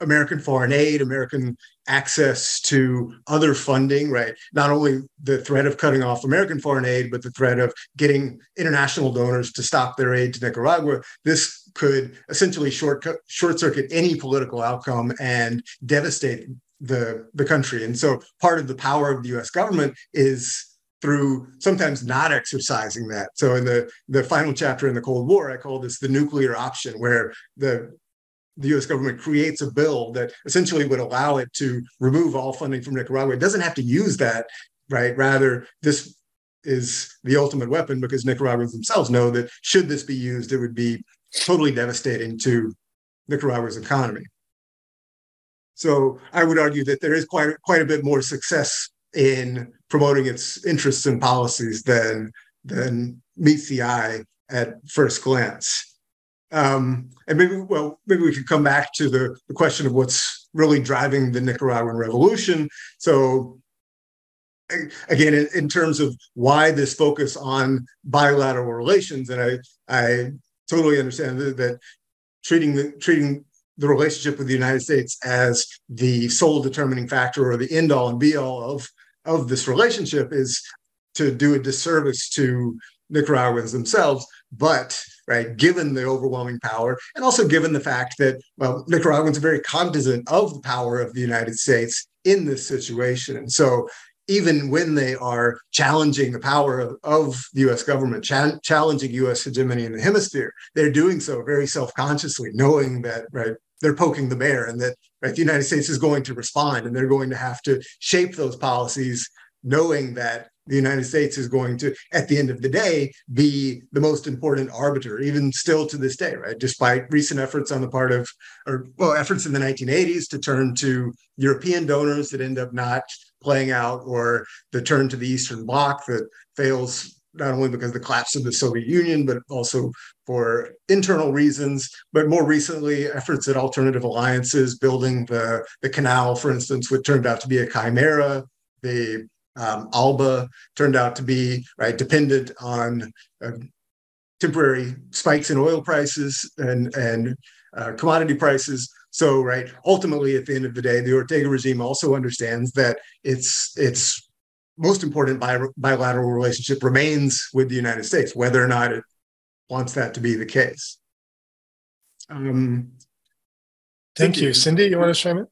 American foreign aid, American access to other funding, right? Not only the threat of cutting off American foreign aid, but the threat of getting international donors to stop their aid to Nicaragua. This could essentially short short circuit any political outcome and devastate the the country. And so part of the power of the U.S. government is through sometimes not exercising that. So in the the final chapter in the Cold War, I call this the nuclear option, where the the US government creates a bill that essentially would allow it to remove all funding from Nicaragua. It doesn't have to use that, right? Rather, this is the ultimate weapon because Nicaraguans themselves know that should this be used, it would be totally devastating to Nicaragua's economy. So I would argue that there is quite, quite a bit more success in promoting its interests and policies than, than meets the eye at first glance. Um, and maybe, well, maybe we could come back to the, the question of what's really driving the Nicaraguan revolution. So, again, in, in terms of why this focus on bilateral relations, and I, I totally understand that, that treating the treating the relationship with the United States as the sole determining factor or the end all and be all of of this relationship is to do a disservice to Nicaraguans themselves. But right, given the overwhelming power, and also given the fact that well, Nicaraguans are very cognizant of the power of the United States in this situation, and so even when they are challenging the power of, of the US government, cha- challenging US hegemony in the hemisphere, they're doing so very self consciously, knowing that, right, they're poking the bear and that right, the United States is going to respond and they're going to have to shape those policies, knowing that the United States is going to, at the end of the day, be the most important arbiter, even still to this day, right? Despite recent efforts on the part of, or well, efforts in the 1980s to turn to European donors that end up not playing out, or the turn to the Eastern Bloc that fails not only because of the collapse of the Soviet Union, but also for internal reasons. But more recently, efforts at alternative alliances, building the, the canal, for instance, which turned out to be a chimera. The um, Alba turned out to be right dependent on uh, temporary spikes in oil prices and and uh, commodity prices. So, right, ultimately, at the end of the day, the Ortega regime also understands that it's it's most important bi- bilateral relationship remains with the United States, whether or not it wants that to be the case. Um, Thank you. Cindy, you want to chime in?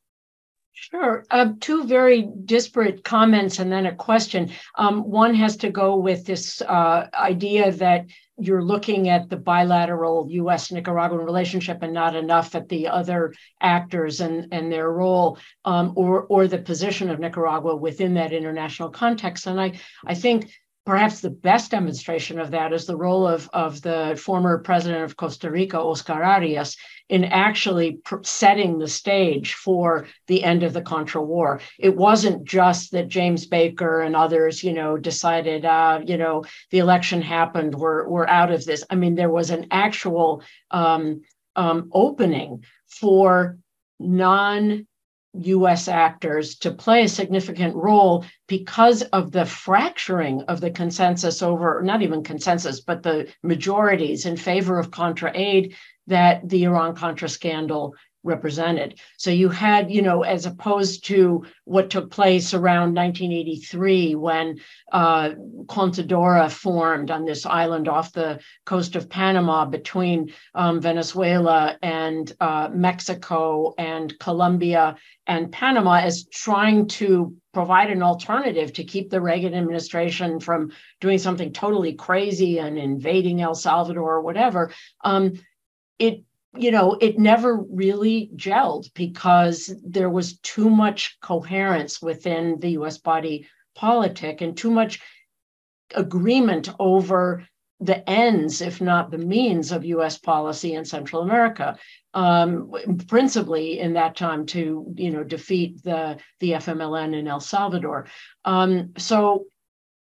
Sure. Uh, two very disparate comments and then a question. Um, one has to go with this uh, idea that you're looking at the bilateral US Nicaraguan relationship and not enough at the other actors and, and their role um, or, or the position of Nicaragua within that international context. And I, I think perhaps the best demonstration of that is the role of, of the former president of Costa Rica, Oscar Arias, in actually pr- setting the stage for the end of the Contra War. It wasn't just that James Baker and others, you know, decided, uh, you know, the election happened, we're, we're out of this. I mean, there was an actual um, um, opening for non US actors to play a significant role because of the fracturing of the consensus over, not even consensus, but the majorities in favor of Contra aid that the Iran Contra scandal represented. So you had, you know, as opposed to what took place around 1983 when uh, Contadora formed on this island off the coast of Panama between um, Venezuela and uh, Mexico and Colombia and Panama as trying to provide an alternative to keep the Reagan administration from doing something totally crazy and invading El Salvador or whatever. Um, it you know, it never really gelled because there was too much coherence within the US body politic and too much agreement over the ends, if not the means, of US policy in Central America, um, principally in that time to, you know, defeat the, the FMLN in El Salvador. Um, so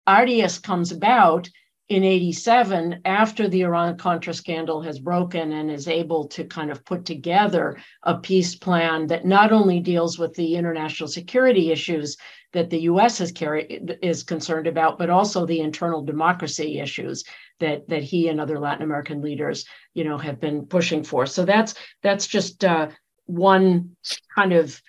Arias comes about in 87 after the Iran Contra scandal has broken and is able to kind of put together a peace plan that not only deals with the international security issues that the US is carry, is concerned about but also the internal democracy issues that that he and other Latin American leaders you know have been pushing for. So that's that's just uh, one kind of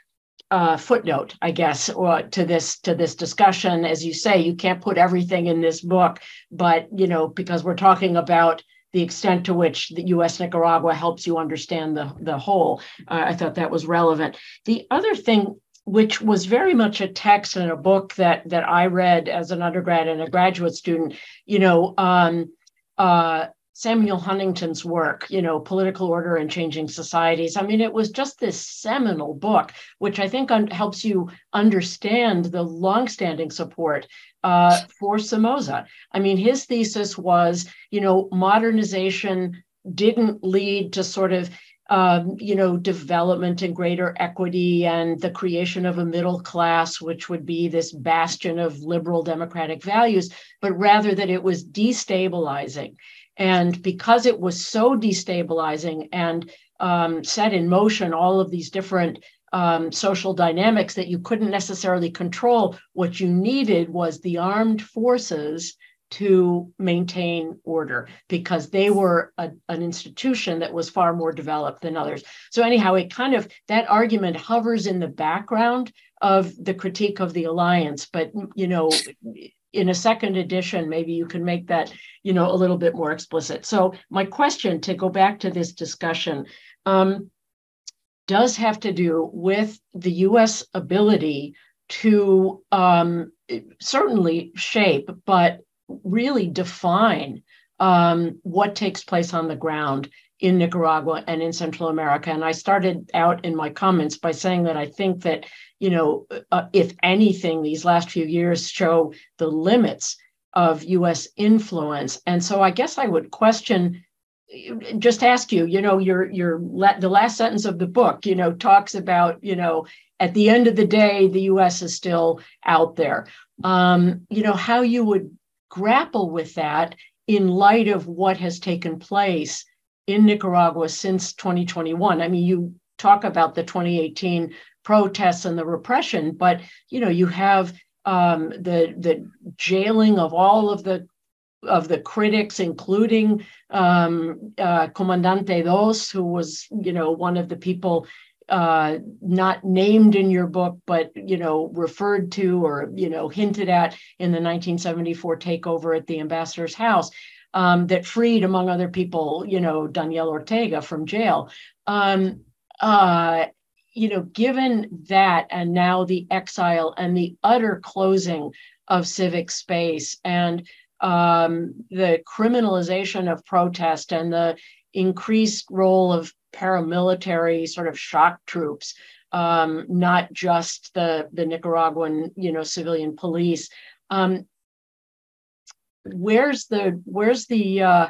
uh, footnote, I guess, or to this to this discussion. As you say, you can't put everything in this book, but you know because we're talking about the extent to which the U.S. Nicaragua helps you understand the the whole. Uh, I thought that was relevant. The other thing, which was very much a text and a book that that I read as an undergrad and a graduate student, you know. Um, uh, Samuel Huntington's work, you know, Political Order and Changing Societies. I mean, it was just this seminal book, which I think un- helps you understand the longstanding support uh, for Somoza. I mean, his thesis was, you know, modernization didn't lead to sort of um, you know, development and greater equity and the creation of a middle class, which would be this bastion of liberal democratic values, but rather that it was destabilizing and because it was so destabilizing and um, set in motion all of these different um, social dynamics that you couldn't necessarily control, what you needed was the armed forces to maintain order because they were a, an institution that was far more developed than others. So, anyhow, it kind of that argument hovers in the background of the critique of the alliance, but you know, in a second edition, maybe you can make that, you know, a little bit more explicit. So my question to go back to this discussion um, does have to do with the U.S. ability to um, certainly shape, but really define um, what takes place on the ground in Nicaragua and in Central America. And I started out in my comments by saying that I think that, you know, uh, if anything, these last few years show the limits of US influence. And so I guess I would question just ask you, you know, your your the last sentence of the book, you know, talks about, you know, at the end of the day, the U.S. is still out there. Um, you know, how you would grapple with that in light of what has taken place in Nicaragua since 2021. I mean, you talk about the 2018 protests and the repression, but you know, you have um, the the jailing of all of the of the critics, including um, uh, Comandante Dos, who was, you know, one of the people uh, not named in your book, but you know, referred to or you know, hinted at in the 1974 takeover at the ambassador's house. Um, that freed, among other people, you know, Daniel Ortega from jail. Um, uh, you know, given that, and now the exile and the utter closing of civic space and um, the criminalization of protest and the increased role of paramilitary sort of shock troops, um, not just the the Nicaraguan you know civilian police. Um, where's the where's the uh,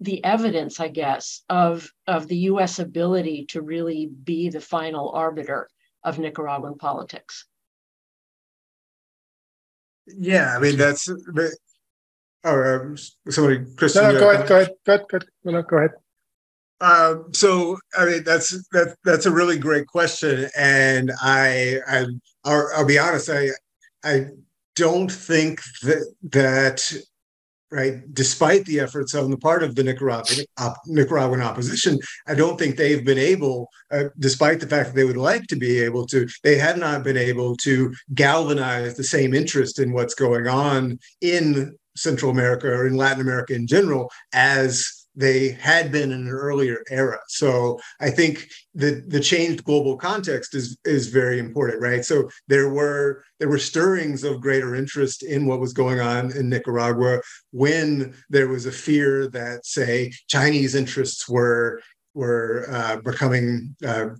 the evidence, I guess, of of the U.S. ability to really be the final arbiter of Nicaraguan politics? Yeah, I mean that's Oh, um, somebody, Christian. No, no, go ahead, go ahead, go ahead, go ahead. No, no, go ahead. Um, so, I mean, that's that that's a really great question, and I, I, I'll, I'll be honest, I, I don't think that that right? Despite the efforts on the part of the Nicaraguan, op, Nicaraguan opposition, I don't think they've been able, uh, despite the fact that they would like to be able to, they have not been able to galvanize the same interest in what's going on in Central America or in Latin America in general as they had been in an earlier era. So I think the the changed global context is is very important, right? So there were there were stirrings of greater interest in what was going on in Nicaragua when there was a fear that, say, Chinese interests were were uh, becoming uh,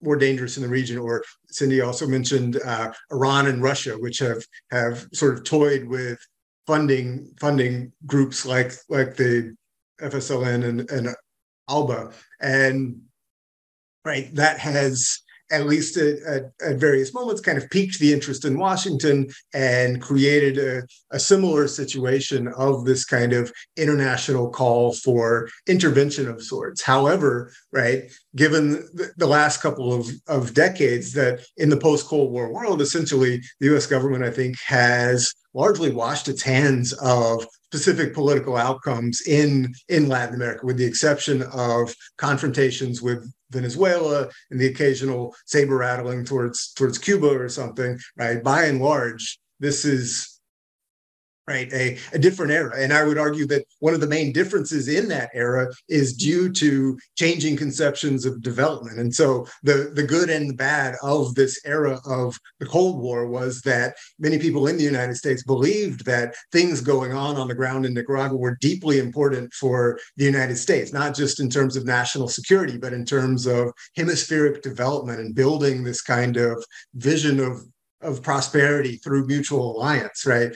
more dangerous in the region. Or Cindy also mentioned uh, Iran and Russia, which have have sort of toyed with funding funding groups like like the FSLN and, and ALBA. And right, that has at least at, at, at, various moments, kind of piqued the interest in Washington and created a, a, similar situation of this kind of international call for intervention of sorts. However, right, given the, the last couple of, of decades that in the post Cold War world, essentially the US government, I think, has largely washed its hands of specific political outcomes in in Latin America, with the exception of confrontations with Venezuela and the occasional saber rattling towards towards Cuba or something. Right, by and large, this is right? A, a different era. And i would argue that one of the main differences in that era is due to changing conceptions of development. And so the the good and the bad of this era of the cold war was that many people in the united states believed that things going on on the ground in nicaragua were deeply important for the united states not just in terms of national security but in terms of hemispheric development and building this kind of vision of of prosperity through mutual alliance, right?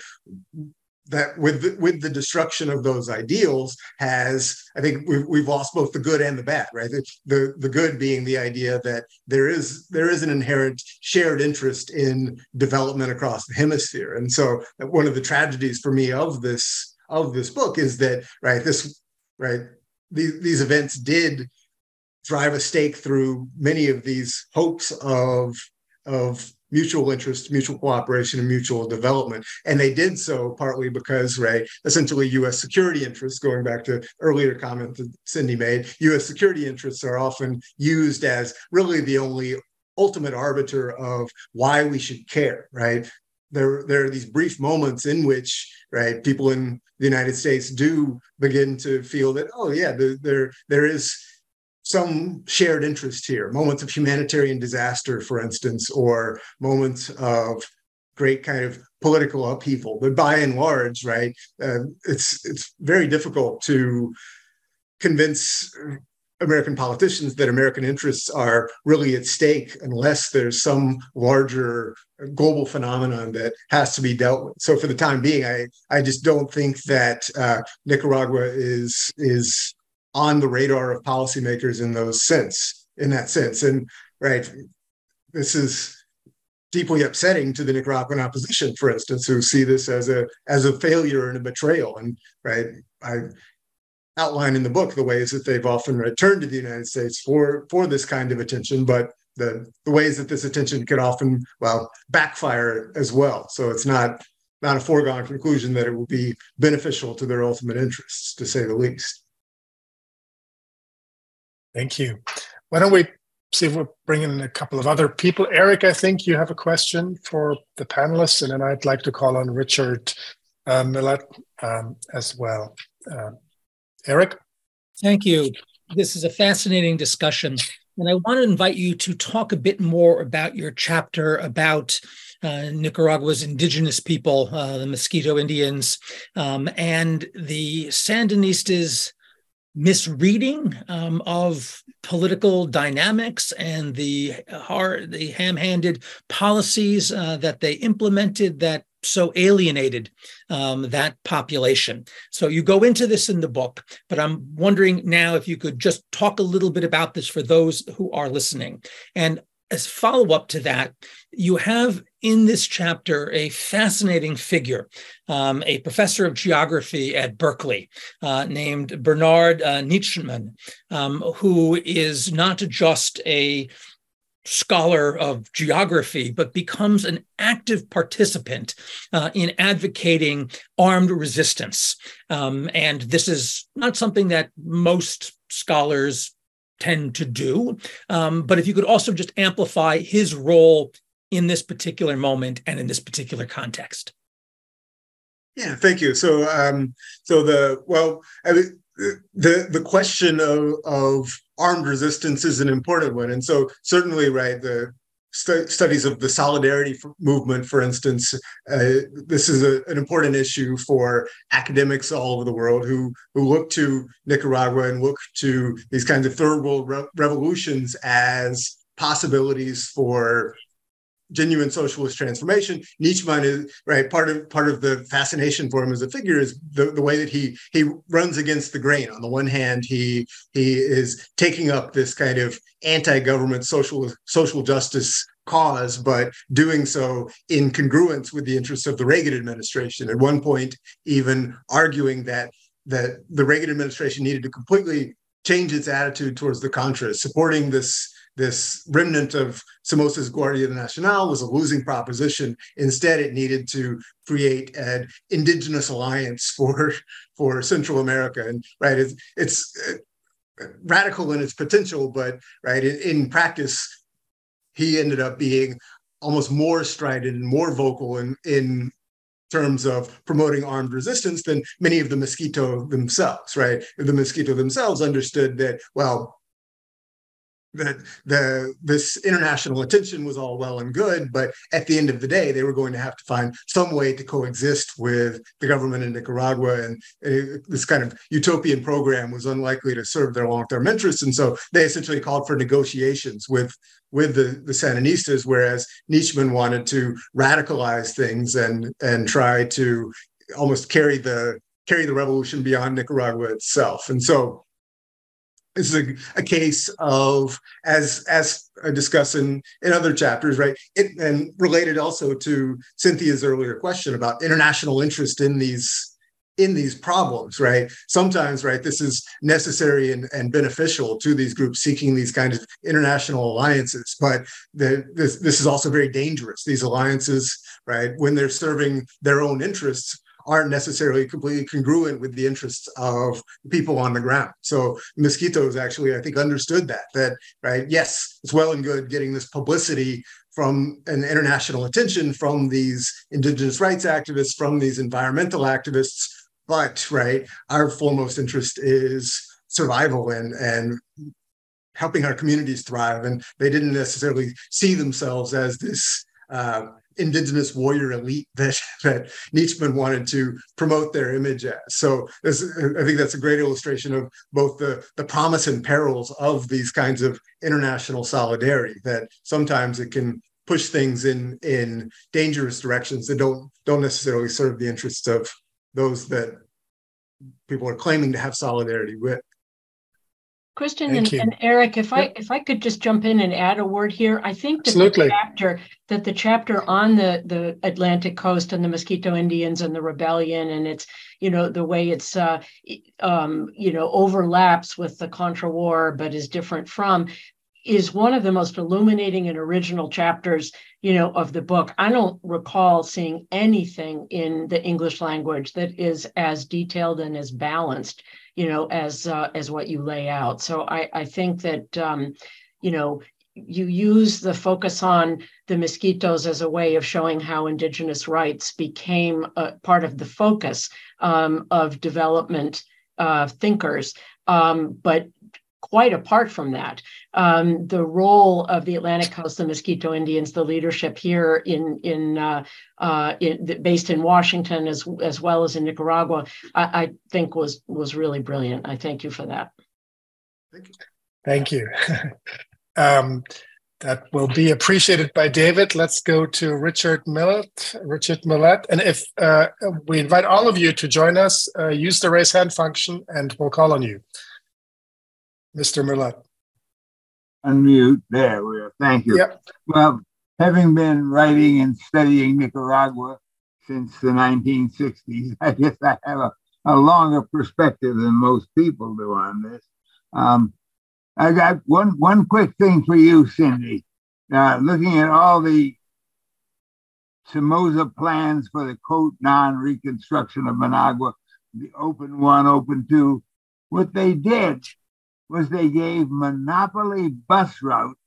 That with the, with the destruction of those ideals has i think we've, we've lost both the good and the bad right? The, the the good being the idea that there is there is an inherent shared interest in development across the hemisphere. And so one of the tragedies for me of this of this book is that right this right these, these events did drive a stake through many of these hopes of of mutual interest, mutual cooperation, and mutual development. And they did so partly because, right, essentially US security interests, going back to earlier comment that Cindy made, US security interests are often used as really the only ultimate arbiter of why we should care, right? There, there are these brief moments in which, right, people in the United States do begin to feel that, oh yeah, there, there, there is some shared interest here moments of humanitarian disaster for instance or moments of great kind of political upheaval but by and large right uh, it's it's very difficult to convince American politicians that American interests are really at stake unless there's some larger global phenomenon that has to be dealt with. So for the time being, I I just don't think that uh, Nicaragua is is on the radar of policymakers in those sense in that sense. And right, this is deeply upsetting to the Nicaraguan opposition, for instance, who see this as a as a failure and a betrayal. And right, I outline in the book the ways that they've often returned to the United States for for this kind of attention, but the the ways that this attention can often well backfire as well. So it's not not a foregone conclusion that it will be beneficial to their ultimate interests, to say the least. Thank you. Why don't we see if we're bringing in a couple of other people? Eric, I think you have a question for the panelists, and then I'd like to call on Richard uh, Millett um, as well. Uh, Eric? Thank you. This is a fascinating discussion. And I want to invite you to talk a bit more about your chapter about uh, Nicaragua's indigenous people, uh, the Mosquito Indians, um, and the Sandinistas' misreading um, of political dynamics and the hard, the ham-handed policies uh, that they implemented that so alienated um, that population. So you go into this in the book, but I'm wondering now if you could just talk a little bit about this for those who are listening. And as follow up to that, you have in this chapter a fascinating figure, um, a professor of geography at Berkeley uh, named Bernard uh, um, who is not just a scholar of geography, but becomes an active participant uh, in advocating armed resistance. Um, and this is not something that most scholars tend to do. Um, but if you could also just amplify his role in this particular moment and in this particular context. Yeah, thank you. So, um, so the well, I mean, the the question of of armed resistance is an important one, and so certainly, right, the stu- studies of the solidarity movement, for instance, uh, this is a, an important issue for academics all over the world who who look to Nicaragua and look to these kinds of third world re- revolutions as possibilities for genuine socialist transformation. Nietzschmann is right. Part of part of the fascination for him as a figure is the, the way that he he runs against the grain. On the one hand, he he is taking up this kind of anti-government social social justice cause, but doing so in congruence with the interests of the Reagan administration. At one point, even arguing that that the Reagan administration needed to completely change its attitude towards the Contras, supporting this this remnant of Somoza's Guardia Nacional was a losing proposition. Instead, it needed to create an indigenous alliance for for Central America. And right, it's, it's uh, radical in its potential, but right in, in practice, he ended up being almost more strident and more vocal in in terms of promoting armed resistance than many of the Miskito themselves right the Miskito themselves understood that well that the this international attention was all well and good, but at the end of the day, they were going to have to find some way to coexist with the government in Nicaragua, and it, this kind of utopian program was unlikely to serve their long-term interests, and so they essentially called for negotiations with with the, the Sandinistas, whereas Nietzschmann wanted to radicalize things and and try to almost carry the carry the revolution beyond Nicaragua itself, and so this is a, a case of as as I discuss in, in other chapters, right? It, and related also to Cynthia's earlier question about international interest in these in these problems, right? Sometimes, right, this is necessary and, and beneficial to these groups seeking these kinds of international alliances. But the, this this is also very dangerous. These alliances, right, when they're serving their own interests, aren't necessarily completely congruent with the interests of people on the ground. So Miskitos actually, I think, understood that, that, right, yes, it's well and good getting this publicity from an international attention from these indigenous rights activists, from these environmental activists, but right, our foremost interest is survival and and helping our communities thrive. And they didn't necessarily see themselves as this uh, indigenous warrior elite that that Nietzschmann wanted to promote their image as. So this, I think that's a great illustration of both the the promise and perils of these kinds of international solidarity. That sometimes it can push things in in dangerous directions that don't don't necessarily serve the interests of those that people are claiming to have solidarity with. Christian and, and, Eric, if I if I could just jump in and add a word here, I think that Absolutely. the chapter that the chapter on the the Atlantic coast and the Miskito Indians and the rebellion and it's you know the way it's uh, um, you know overlaps with the Contra War but is different from is one of the most illuminating and original chapters you know of the book. I don't recall seeing anything in the english language that is as detailed and as balanced you know as uh, as what you lay out. So i i think that um you know you use the focus on the Miskitos as a way of showing how indigenous rights became a part of the focus um, of development uh, thinkers. Um, but quite apart from that, um, the role of the Atlantic Coast, the Miskito Indians, the leadership here in in, uh, uh, in based in Washington as as well as in Nicaragua, I, I, think was was really brilliant. I thank you for that. Thank you. Thank you. um, that will be appreciated by David. Let's go to Richard Millett. Richard Millett, and if uh, we invite all of you to join us, uh, use the raise hand function, and we'll call on you. Mr. Millett. Unmute. There we are. Thank you. Yep. Well, having been writing and studying Nicaragua since the 1960s, I guess I have a, a longer perspective than most people do on this. Um, I got one, one quick thing for you, Cindy. Uh, looking at all the Somoza plans for the quote non reconstruction of Managua, the open one, open two, what they did was they gave monopoly bus routes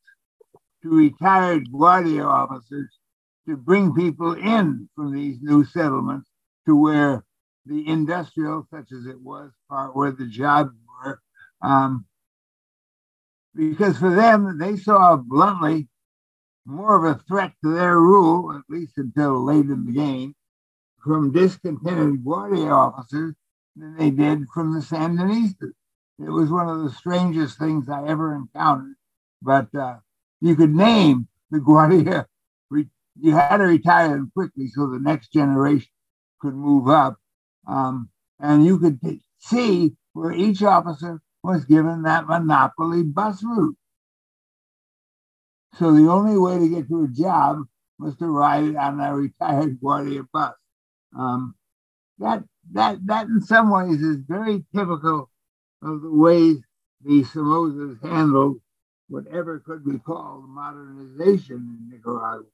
to retired Guardia officers to bring people in from these new settlements to where the industrial, such as it was, part where the jobs were. Um, because for them, they saw bluntly more of a threat to their rule, at least until late in the game, from discontented Guardia officers than they did from the Sandinistas. It was one of the strangest things I ever encountered. But uh, you could name the Guardia. You had to retire them quickly so the next generation could move up. Um, and you could t- see where each officer was given that monopoly bus route. So the only way to get to a job was to ride on a retired Guardia bus. Um, that that that in some ways is very typical of the ways the Somozas handled whatever could be called modernization in Nicaragua.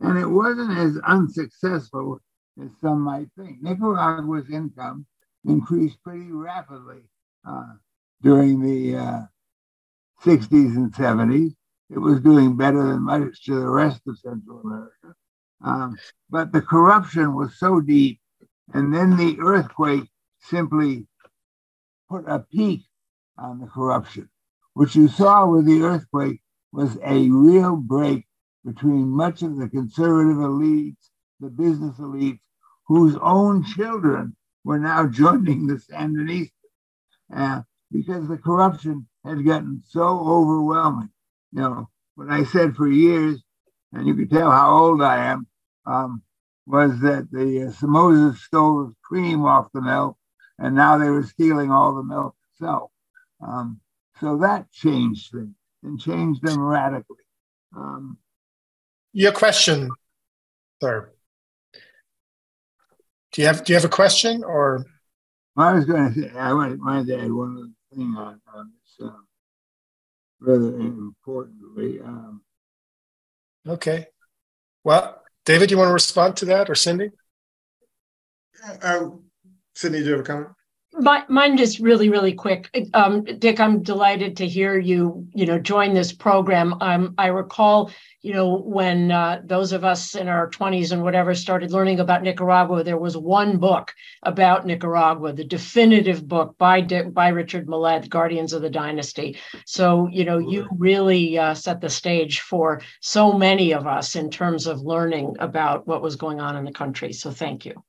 And it wasn't as unsuccessful as some might think. Nicaragua's income increased pretty rapidly uh, during the uh, 60s and 70s. It was doing better than much to the rest of Central America. Um, but the corruption was so deep. And then the earthquake simply put a peak on the corruption. What you saw with the earthquake was a real break between much of the conservative elites, the business elites, whose own children were now joining the Sandinistas uh, because the corruption had gotten so overwhelming. You know, what I said for years, and you can tell how old I am, um, was that the uh, stole cream off the milk and now they were stealing all the milk itself. Um, so that changed things and changed them radically. Um, Your question, sir. Do you have Do you have a question or? I was going to say I wanted to add one other thing on, on this uh, rather importantly. Um, okay. Well, David, do you want to respond to that, or Cindy? Uh, Cindy, do you have a comment? My, mine is really, really quick. Um, Dick, I'm delighted to hear you, you know, join this program. Um, I recall, you know, when uh, those of us in our 20s and whatever started learning about Nicaragua, there was one book about Nicaragua, the definitive book by Dick, by Richard Millett, Guardians of the Dynasty. So, you know, you really uh, set the stage for so many of us in terms of learning about what was going on in the country. So, thank you.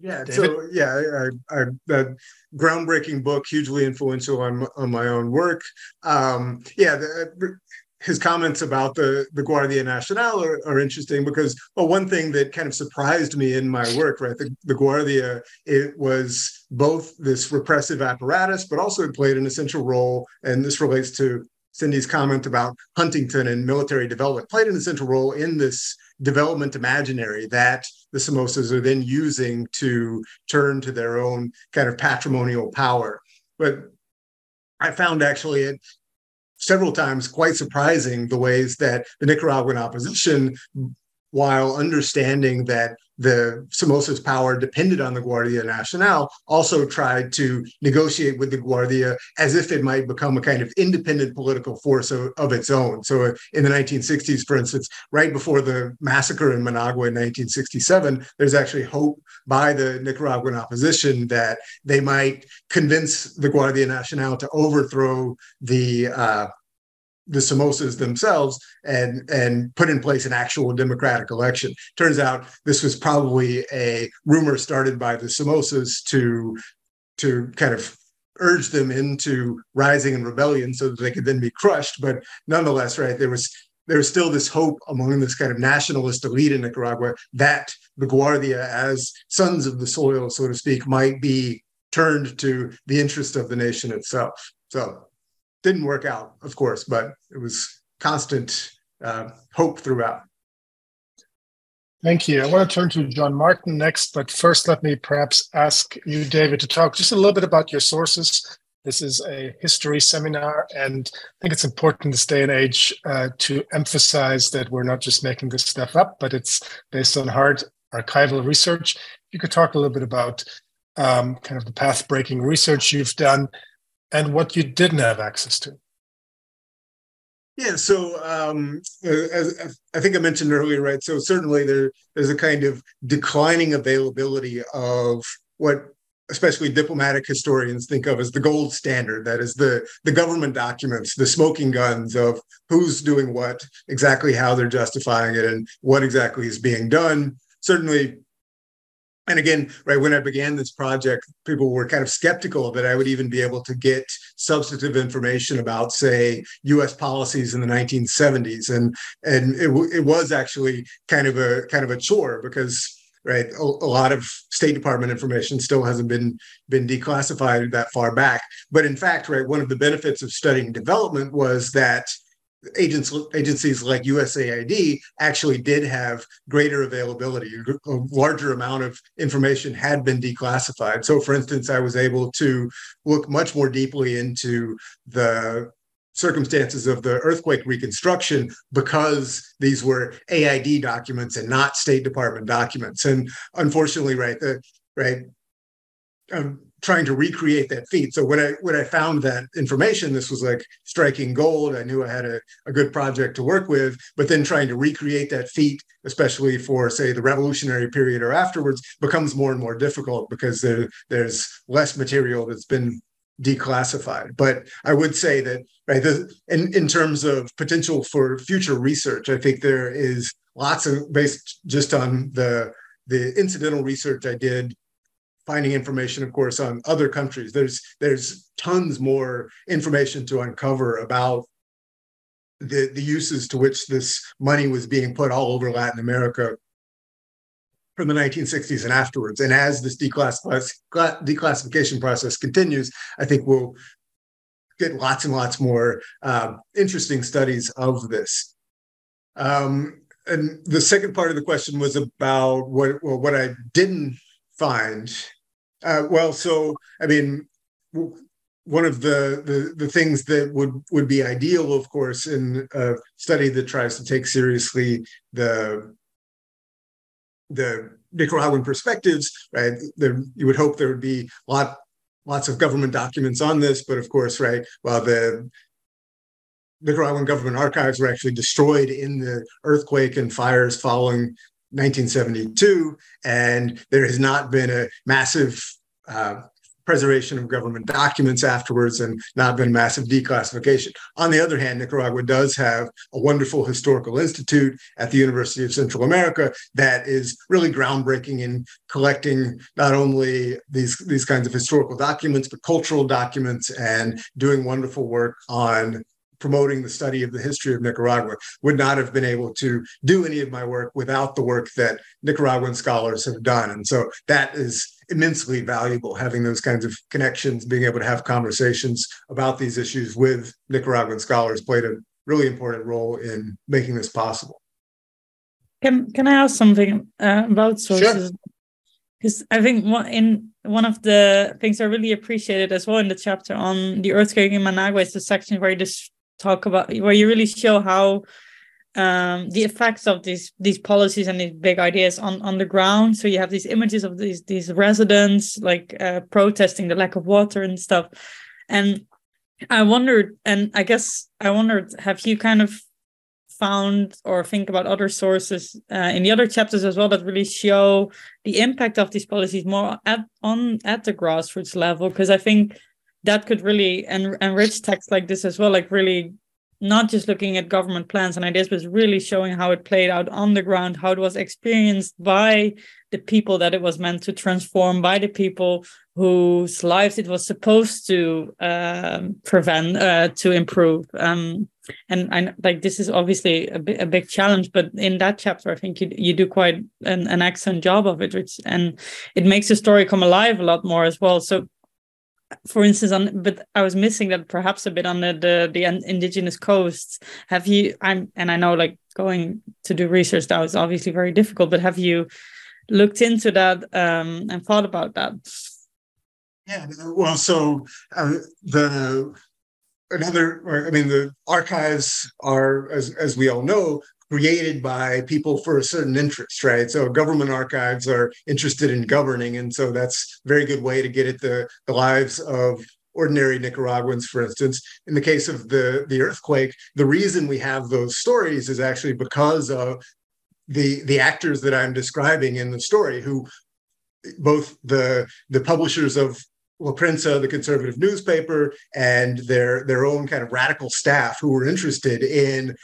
Yeah. David? So yeah, I, I, that groundbreaking book, hugely influential on on my own work. Um, yeah, the, his comments about the the Guardia Nacional are, are, interesting because well, one thing that kind of surprised me in my work, right, the, the Guardia it was both this repressive apparatus, but also it played an essential role, and this relates to Cindy's comment about Huntington and military development, played an essential role in this development imaginary that the Somozas are then using to turn to their own kind of patrimonial power. But I found actually it several times quite surprising the ways that the Nicaraguan opposition, while understanding that the Somoza's power depended on the Guardia Nacional, also tried to negotiate with the Guardia as if it might become a kind of independent political force of, of its own. So in the 1960s, for instance, right before the massacre in Managua in 1967, there's actually hope by the Nicaraguan opposition that they might convince the Guardia Nacional to overthrow the uh, the Somozas themselves and and put in place an actual democratic election. Turns out this was probably a rumor started by the Somozas to to kind of urge them into rising in rebellion so that they could then be crushed. But nonetheless, right, there was there was still this hope among this kind of nationalist elite in Nicaragua that the Guardia, as sons of the soil, so to speak, might be turned to the interest of the nation itself. So didn't work out, of course, but it was constant uh, hope throughout. Thank you. I want to turn to John Martin next, but first, let me perhaps ask you, David, to talk just a little bit about your sources. This is a history seminar, and I think it's important this day and age uh, to emphasize that we're not just making this stuff up, but it's based on hard archival research. You could talk a little bit about um, kind of the path breaking research you've done and what you didn't have access to. Yeah, so um, as, as, I think I mentioned earlier, right? So certainly there there's a kind of declining availability of what especially diplomatic historians think of as the gold standard that is the the government documents the smoking guns of who's doing what exactly how they're justifying it and what exactly is being done certainly and again, right when I began this project, people were kind of skeptical that I would even be able to get substantive information about, say, U.S. policies in the 1970s, and and it, it was actually kind of a kind of a chore because right a, a, lot of state department information still hasn't been been declassified that far back but in fact right one of the benefits of studying development was that agents, agencies like USAID actually did have greater availability. A larger amount of information had been declassified. So, for instance, I was able to look much more deeply into the circumstances of the earthquake reconstruction because these were AID documents and not State Department documents. And unfortunately, right, the right. Um, trying to recreate that feat. So when I when I found that information, this was like striking gold. I knew I had a, a good project to work with, but then trying to recreate that feat, especially for say the revolutionary period or afterwards, becomes more and more difficult because there, there's less material that's been declassified. But I would say that right the, in, in terms of potential for future research, I think there is lots of based just on the the incidental research I did finding information, of course, on other countries. There's there's tons more information to uncover about the the uses to which this money was being put all over Latin America from the 1960s and afterwards. And as this declassification process continues, I think we'll get lots and lots more um, interesting studies of this. Um, and the second part of the question was about what well, what I didn't find uh, well, so I mean, one of the, the, the things that would would be ideal, of course, in a study that tries to take seriously the the Nicaraguan perspectives, right? There, you would hope there would be lot, lots of government documents on this, but of course, right, while the Nicaraguan government archives were actually destroyed in the earthquake and fires following 1972, and there has not been a massive uh, preservation of government documents afterwards and not been massive declassification. On the other hand, Nicaragua does have a wonderful historical institute at the University of Central America that is really groundbreaking in collecting not only these, these kinds of historical documents, but cultural documents and doing wonderful work on promoting the study of the history of Nicaragua would not have been able to do any of my work without the work that Nicaraguan scholars have done. And so that is immensely valuable having those kinds of connections, being able to have conversations about these issues with Nicaraguan scholars played a really important role in making this possible. Can can I ask something uh, about sources? Because sure. I think one, in one of the things I really appreciated as well in the chapter on the earthquake in Managua is the section where you just talk about where you really show how um, the effects of these these policies and these big ideas on on the ground. So you have these images of these these residents like uh, protesting the lack of water and stuff. And I wondered, and I guess I wondered, have you kind of found or think about other sources uh, in the other chapters as well that really show the impact of these policies more at on at the grassroots level? Because I think that could really en- enrich text like this as well, like really not just looking at government plans and ideas, but really showing how it played out on the ground, how it was experienced by the people that it was meant to transform, by the people whose lives it was supposed to um, prevent, uh, to improve. Um, and I like this is obviously a, big challenge, but in that chapter, I think you you do quite an, an excellent job of it, which and it makes the story come alive a lot more as well. So for instance on but i was missing that perhaps a bit on the, the the, indigenous coasts. Have you i'm and i know like going to do research that was obviously very difficult but have you looked into that um, and thought about that? Yeah well so uh, the another i mean the archives are as, as we all know created by people for a certain interest, right? So government archives are interested in governing. And so that's a very good way to get at the, the lives of ordinary Nicaraguans, for instance. In the case of the, the earthquake, the reason we have those stories is actually because of the, the actors that I'm describing in the story, who both the, the publishers of La Prensa, the conservative newspaper, and their their own kind of radical staff who were interested in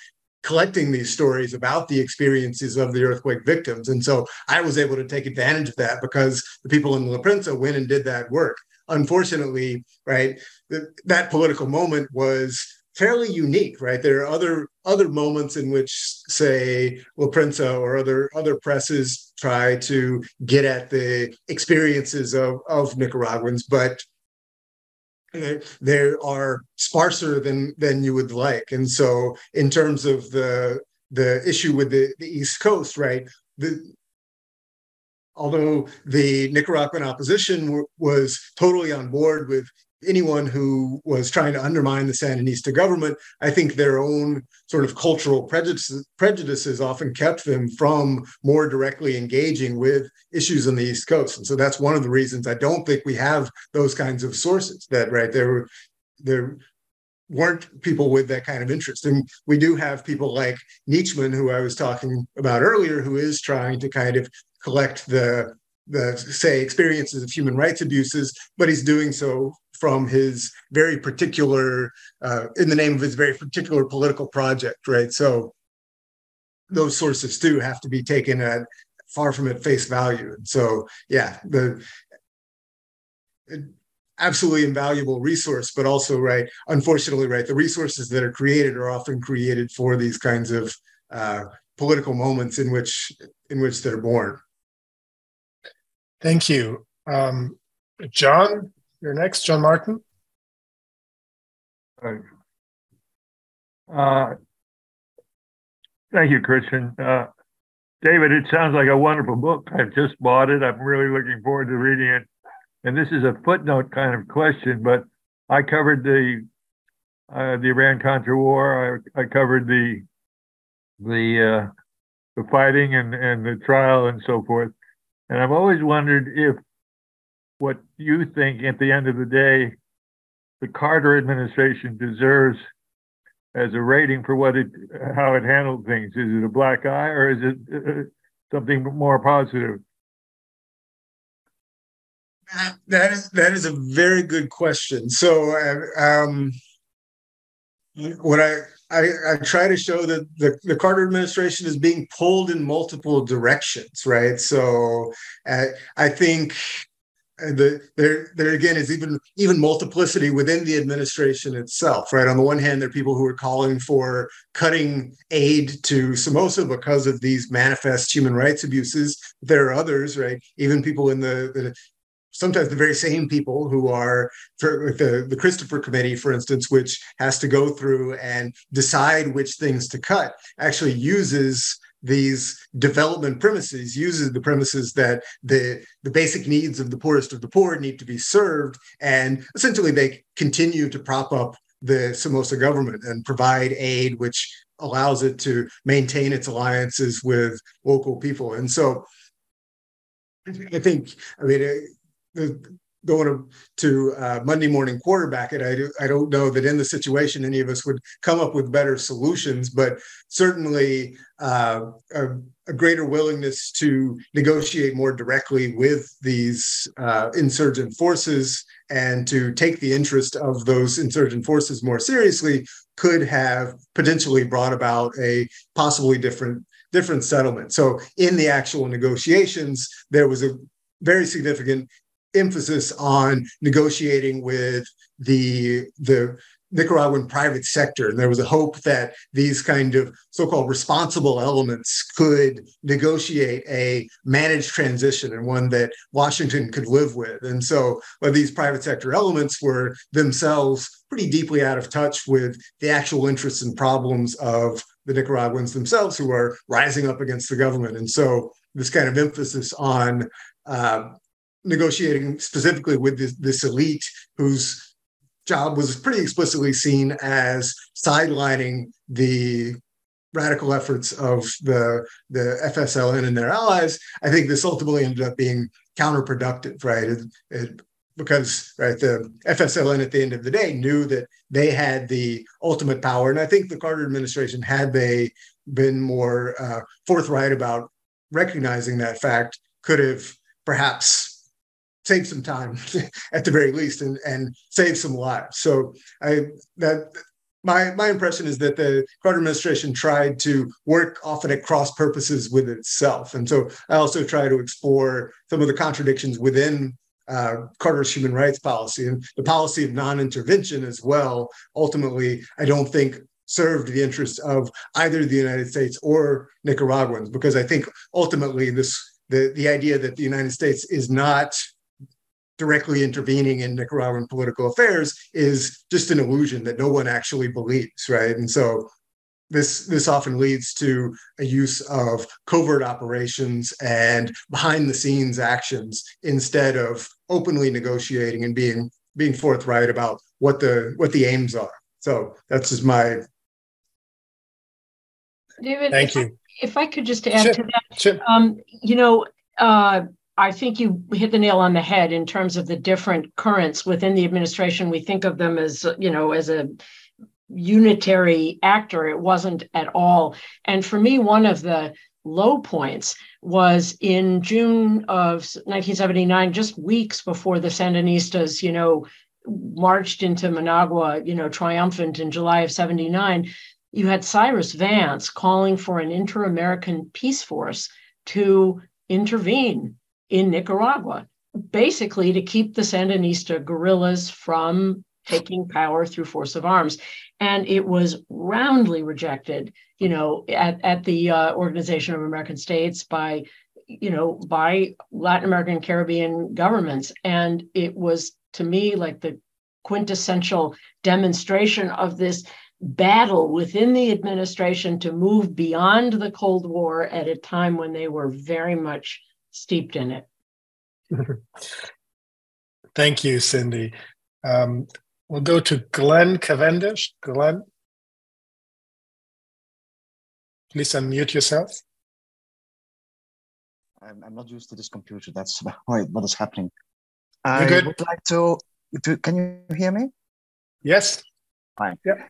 collecting these stories about the experiences of the earthquake victims. And so I was able to take advantage of that because the people in La Prensa went and did that work. Unfortunately, right, th- that political moment was fairly unique, right? There are other other moments in which, say, La Prensa or other other presses try to get at the experiences of, of Nicaraguans, but they are sparser than than you would like. And so, in terms of the the issue with the, the East Coast, right? The although the Nicaraguan opposition w- was totally on board with anyone who was trying to undermine the Sandinista government, I think their own sort of cultural prejudices, prejudices often kept them from more directly engaging with issues on the East Coast. And so that's one of the reasons I don't think we have those kinds of sources that, right, there, there weren't people with that kind of interest. And we do have people like Nietzschmann, who I was talking about earlier, who is trying to kind of collect the the say experiences of human rights abuses, but he's doing so from his very particular, uh, in the name of his very particular political project, right? So those sources too have to be taken at far from at face value. And so, yeah, the absolutely invaluable resource, but also, right, unfortunately, right, the resources that are created are often created for these kinds of uh, political moments in which in which they're born. Thank you. Um, John, you're next, John Martin. Uh, thank you, Christian. Uh, David, it sounds like a wonderful book. I've just bought it. I'm really looking forward to reading it. And this is a footnote kind of question, but I covered the uh, the Iran Contra war. I, I covered the the uh, the fighting and, and the trial and so forth. And I've always wondered if what you think at the end of the day, the Carter administration deserves as a rating for what it, how it handled things. Is it a black eye or is it uh, something more positive? That is that is a very good question. So, uh, um, what I, I I try to show that the the Carter administration is being pulled in multiple directions, right? So, uh, I think the there there again is even even multiplicity within the administration itself right? On the one hand there are people who are calling for cutting aid to somoza because of these manifest human rights abuses. There are others right? Even people in the, the sometimes the very same people who are for the, the christopher committee for instance which has to go through and decide which things to cut actually uses these development premises uses the premises that the the basic needs of the poorest of the poor need to be served and essentially they continue to prop up the Somoza government and provide aid which allows it to maintain its alliances with local people. And so i think i mean going to, uh, Monday morning quarterback it. I, do, I don't know that in the situation any of us would come up with better solutions, but certainly uh, a, a, greater willingness to negotiate more directly with these uh, insurgent forces and to take the interest of those insurgent forces more seriously could have potentially brought about a possibly different different settlement. So in the actual negotiations, there was a very significant emphasis on negotiating with the the Nicaraguan private sector. And there was a hope that these kind of so called responsible elements could negotiate a managed transition and one that Washington could live with. And so well, these private sector elements were themselves pretty deeply out of touch with the actual interests and problems of the Nicaraguans themselves who are rising up against the government. And so this kind of emphasis on uh, negotiating specifically with this, this elite whose job was pretty explicitly seen as sidelining the radical efforts of the the FSLN and their allies, I think this ultimately ended up being counterproductive, right? It, it, because right, the FSLN at the end of the day knew that they had the ultimate power, and I think the Carter administration, had they been more uh, forthright about recognizing that fact, could have perhaps save some time at the very least and, and save some lives. So I that my my impression is that the Carter administration tried to work often at cross purposes with itself. And so I also try to explore some of the contradictions within uh, Carter's human rights policy and the policy of non-intervention as well. Ultimately, I don't think served the interests of either the United States or Nicaraguans, because I think ultimately this the, the idea that the United States is not directly intervening in Nicaraguan political affairs is just an illusion that no one actually believes, right? And so this this often leads to a use of covert operations and behind the scenes actions instead of openly negotiating and being being forthright about what the what the aims are. So that's just my David. Thank if you. I, if I could just add sure. to that, sure. um, you know, uh, I think you hit the nail on the head in terms of the different currents within the administration. We think of them as, you know, as a unitary actor. It wasn't at all. And for me, one of the low points was in June of 1979, just weeks before the Sandinistas, you know, marched into Managua, you know, triumphant in July of 79. You had Cyrus Vance calling for an inter American peace force to intervene in Nicaragua, basically to keep the Sandinista guerrillas from taking power through force of arms. And it was roundly rejected, you know, at, at the uh, Organization of American States by, you know, by Latin American Caribbean governments. And it was to me like the quintessential demonstration of this battle within the administration to move beyond the Cold War at a time when they were very much steeped in it. Thank you, Cindy. Um, we'll go to Glenn Cavendish. Glenn, please unmute yourself. I'm, I'm, not used to this computer. That's what is happening. I good. would like to, to. Can you hear me? Yes. Fine. Yeah.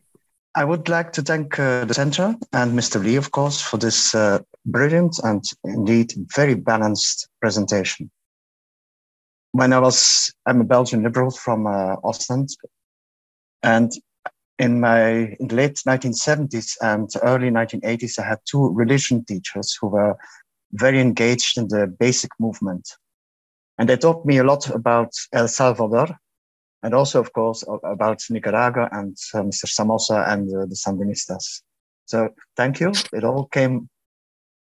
I would like to thank uh, the center and Mr. Lee, of course, for this uh, brilliant and indeed very balanced presentation. When I was, I'm a Belgian liberal from uh, Ostend, and in my in late 1970s and early 1980s, I had two religion teachers who were very engaged in the basic movement. And they taught me a lot about El Salvador and also, of course, about Nicaragua and uh, Mr. Somoza and uh, the Sandinistas. So thank you. It all came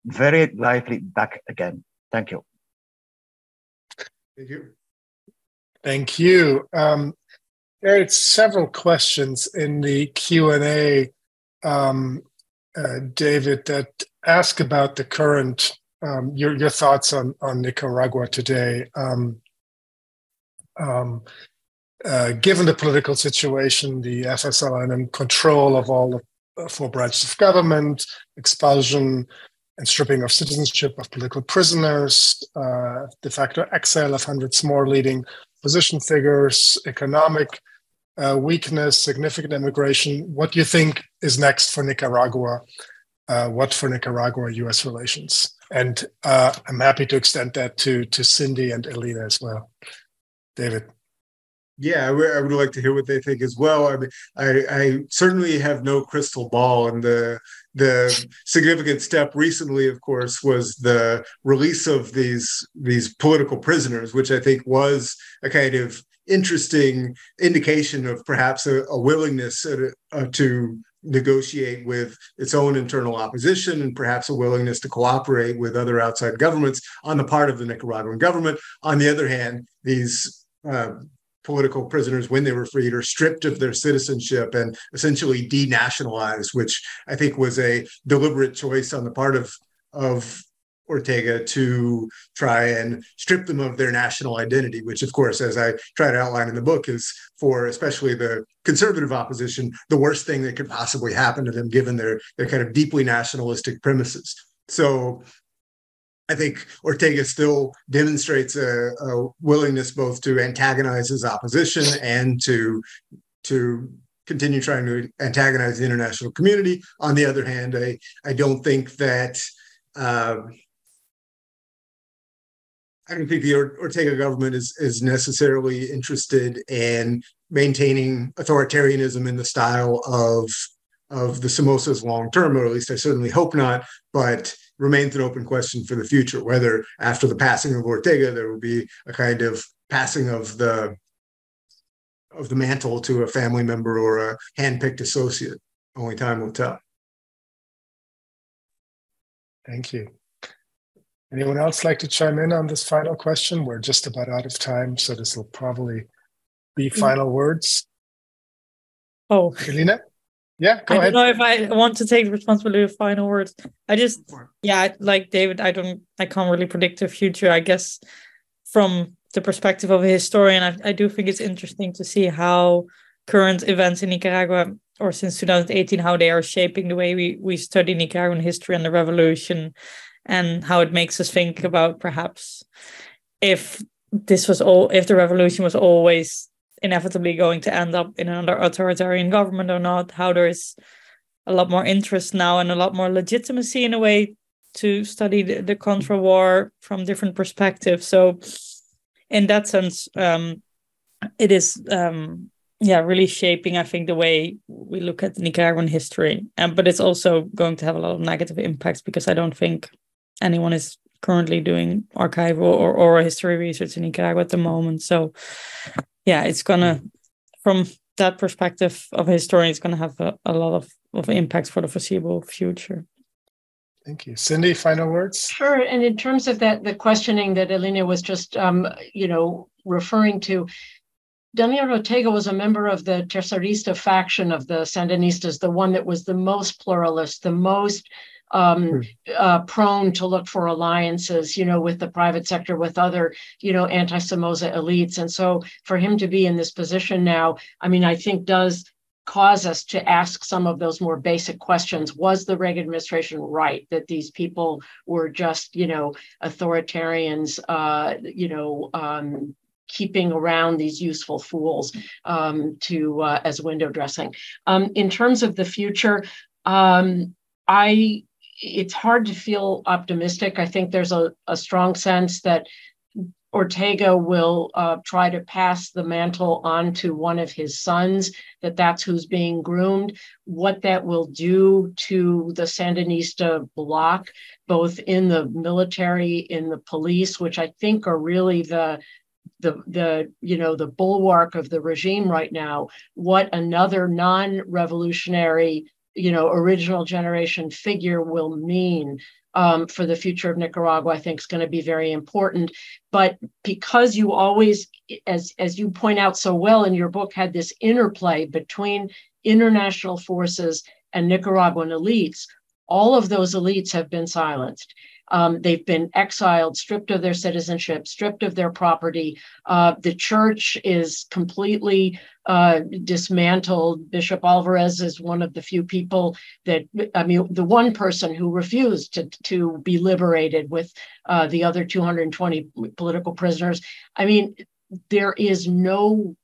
very lively back again. Thank you. Thank you. Thank you. Um, there are several questions in the Q&A, um, uh, David, that ask about the current, um, your, your thoughts on, on Nicaragua today. Uh, given the political situation, the FSLN control of all the uh, four branches of government, expulsion and stripping of citizenship of political prisoners, uh, de facto exile of hundreds more leading position figures, economic uh, weakness, significant immigration. What do you think is next for Nicaragua? Uh, what for Nicaragua US relations? And uh, I'm happy to extend that to, to Cindy and Elena as well. David. Yeah, I would like to hear what they think as well. I mean, I, I certainly have no crystal ball, and the the significant step recently, of course, was the release of these these political prisoners, which I think was a kind of interesting indication of perhaps a, a willingness uh, uh, to negotiate with its own internal opposition and perhaps a willingness to cooperate with other outside governments on the part of the Nicaraguan government. On the other hand, these uh, political prisoners when they were freed are stripped of their citizenship and essentially denationalized, which I think was a deliberate choice on the part of of Ortega to try and strip them of their national identity, which, of course, as I try to outline in the book, is for especially the conservative opposition the worst thing that could possibly happen to them, given their their kind of deeply nationalistic premises. So I think Ortega still demonstrates a, a, willingness both to antagonize his opposition and to to continue trying to antagonize the international community. On the other hand, I I don't think that. Uh, I don't think the Ortega government is is necessarily interested in maintaining authoritarianism in the style of of the Somozas long term, or at least I certainly hope not. But remains an open question for the future whether after the passing of Ortega there will be a kind of passing of the of the mantle to a family member or a handpicked associate. Only time will tell. Thank you. Anyone else like to chime in on this final question? We're just about out of time, so this will probably be mm. final words. Oh, Elena? Yeah, I ahead. don't know if I want to take responsibility of final words. I just, yeah, like David, I don't, I can't really predict the future. I guess from the perspective of a historian, I, I do think it's interesting to see how current events in Nicaragua or since 2018, how they are shaping the way we, we study Nicaraguan history and the revolution and how it makes us think about perhaps if this was all, if the revolution was always inevitably going to end up in another authoritarian government or not, how there is a lot more interest now and a lot more legitimacy in a way to study the, the Contra war from different perspectives. So, in that sense, um, it is um, yeah really shaping I think the way we look at Nicaraguan history. Um, but it's also going to have a lot of negative impacts because I don't think anyone is currently doing archival or oral history research in Nicaragua at the moment. So yeah, it's gonna from that perspective of a historian, it's gonna have a, a lot of, of impacts for the foreseeable future. Thank you. Cindy, final words? Sure. And in terms of that, the questioning that Elena was just, um, you know, referring to, Daniel Ortega was a member of the Tercerista faction of the Sandinistas, the one that was the most pluralist, the most um, hmm. uh, prone to look for alliances, you know, with the private sector, with other, you know, anti-Somoza elites. And so for him to be in this position now, I mean, I think does cause us to ask some of those more basic questions. Was the Reagan administration right that these people were just, you know, authoritarians, uh, you know, um, keeping around these useful fools um, to uh, as window dressing. Um, in terms of the future, um, I it's hard to feel optimistic. I think there's a, a strong sense that Ortega will uh, try to pass the mantle on to one of his sons, that that's who's being groomed. What that will do to the Sandinista bloc, both in the military, in the police, which I think are really the the the you know the bulwark of the regime right now what another non-revolutionary you know original generation figure will mean um, for the future of Nicaragua, I think is going to be very important. But because you always, as as you point out so well in your book, had this interplay between international forces and Nicaraguan elites, all of those elites have been silenced. Um, they've been exiled, stripped of their citizenship, stripped of their property. Uh, the church is completely uh, dismantled. Bishop Alvarez is one of the few people that, I mean, the one person who refused to, to be liberated with uh, the other 220 political prisoners. I mean, there is no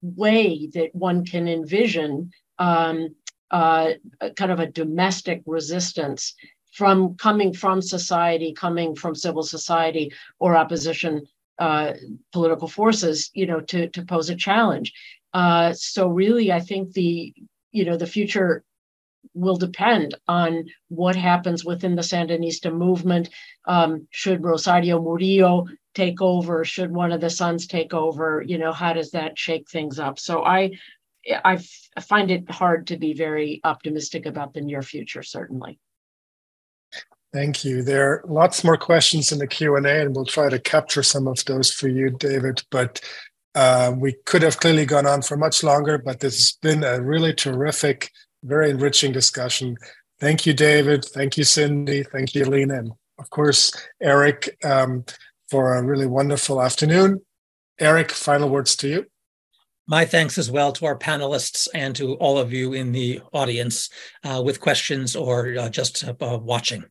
way that one can envision um, uh, kind of a domestic resistance from coming from society, coming from civil society or opposition uh, political forces, you know, to, to pose a challenge. Uh, so really, I think the you know the future will depend on what happens within the Sandinista movement. Um, should Rosario Murillo take over? Should one of the sons take over? You know, how does that shake things up? So I, I find it hard to be very optimistic about the near future. Certainly. Thank you. There are lots more questions in the Q&A and we'll try to capture some of those for you, David. But uh, we could have clearly gone on for much longer, but this has been a really terrific, very enriching discussion. Thank you, David. Thank you, Cindy. Thank you, Lena. And of course, Eric, um, for a really wonderful afternoon. Eric, final words to you. My thanks as well to our panelists and to all of you in the audience uh, with questions or uh, just uh, watching.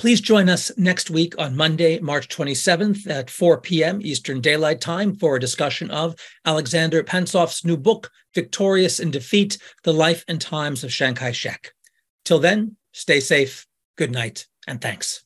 Please join us next week on Monday, March 27th at 4 p.m. Eastern Daylight Time for a discussion of Alexander Pantsov's new book, Victorious in Defeat The Life and Times of Chiang Kai shek. Till then, stay safe, good night, and thanks.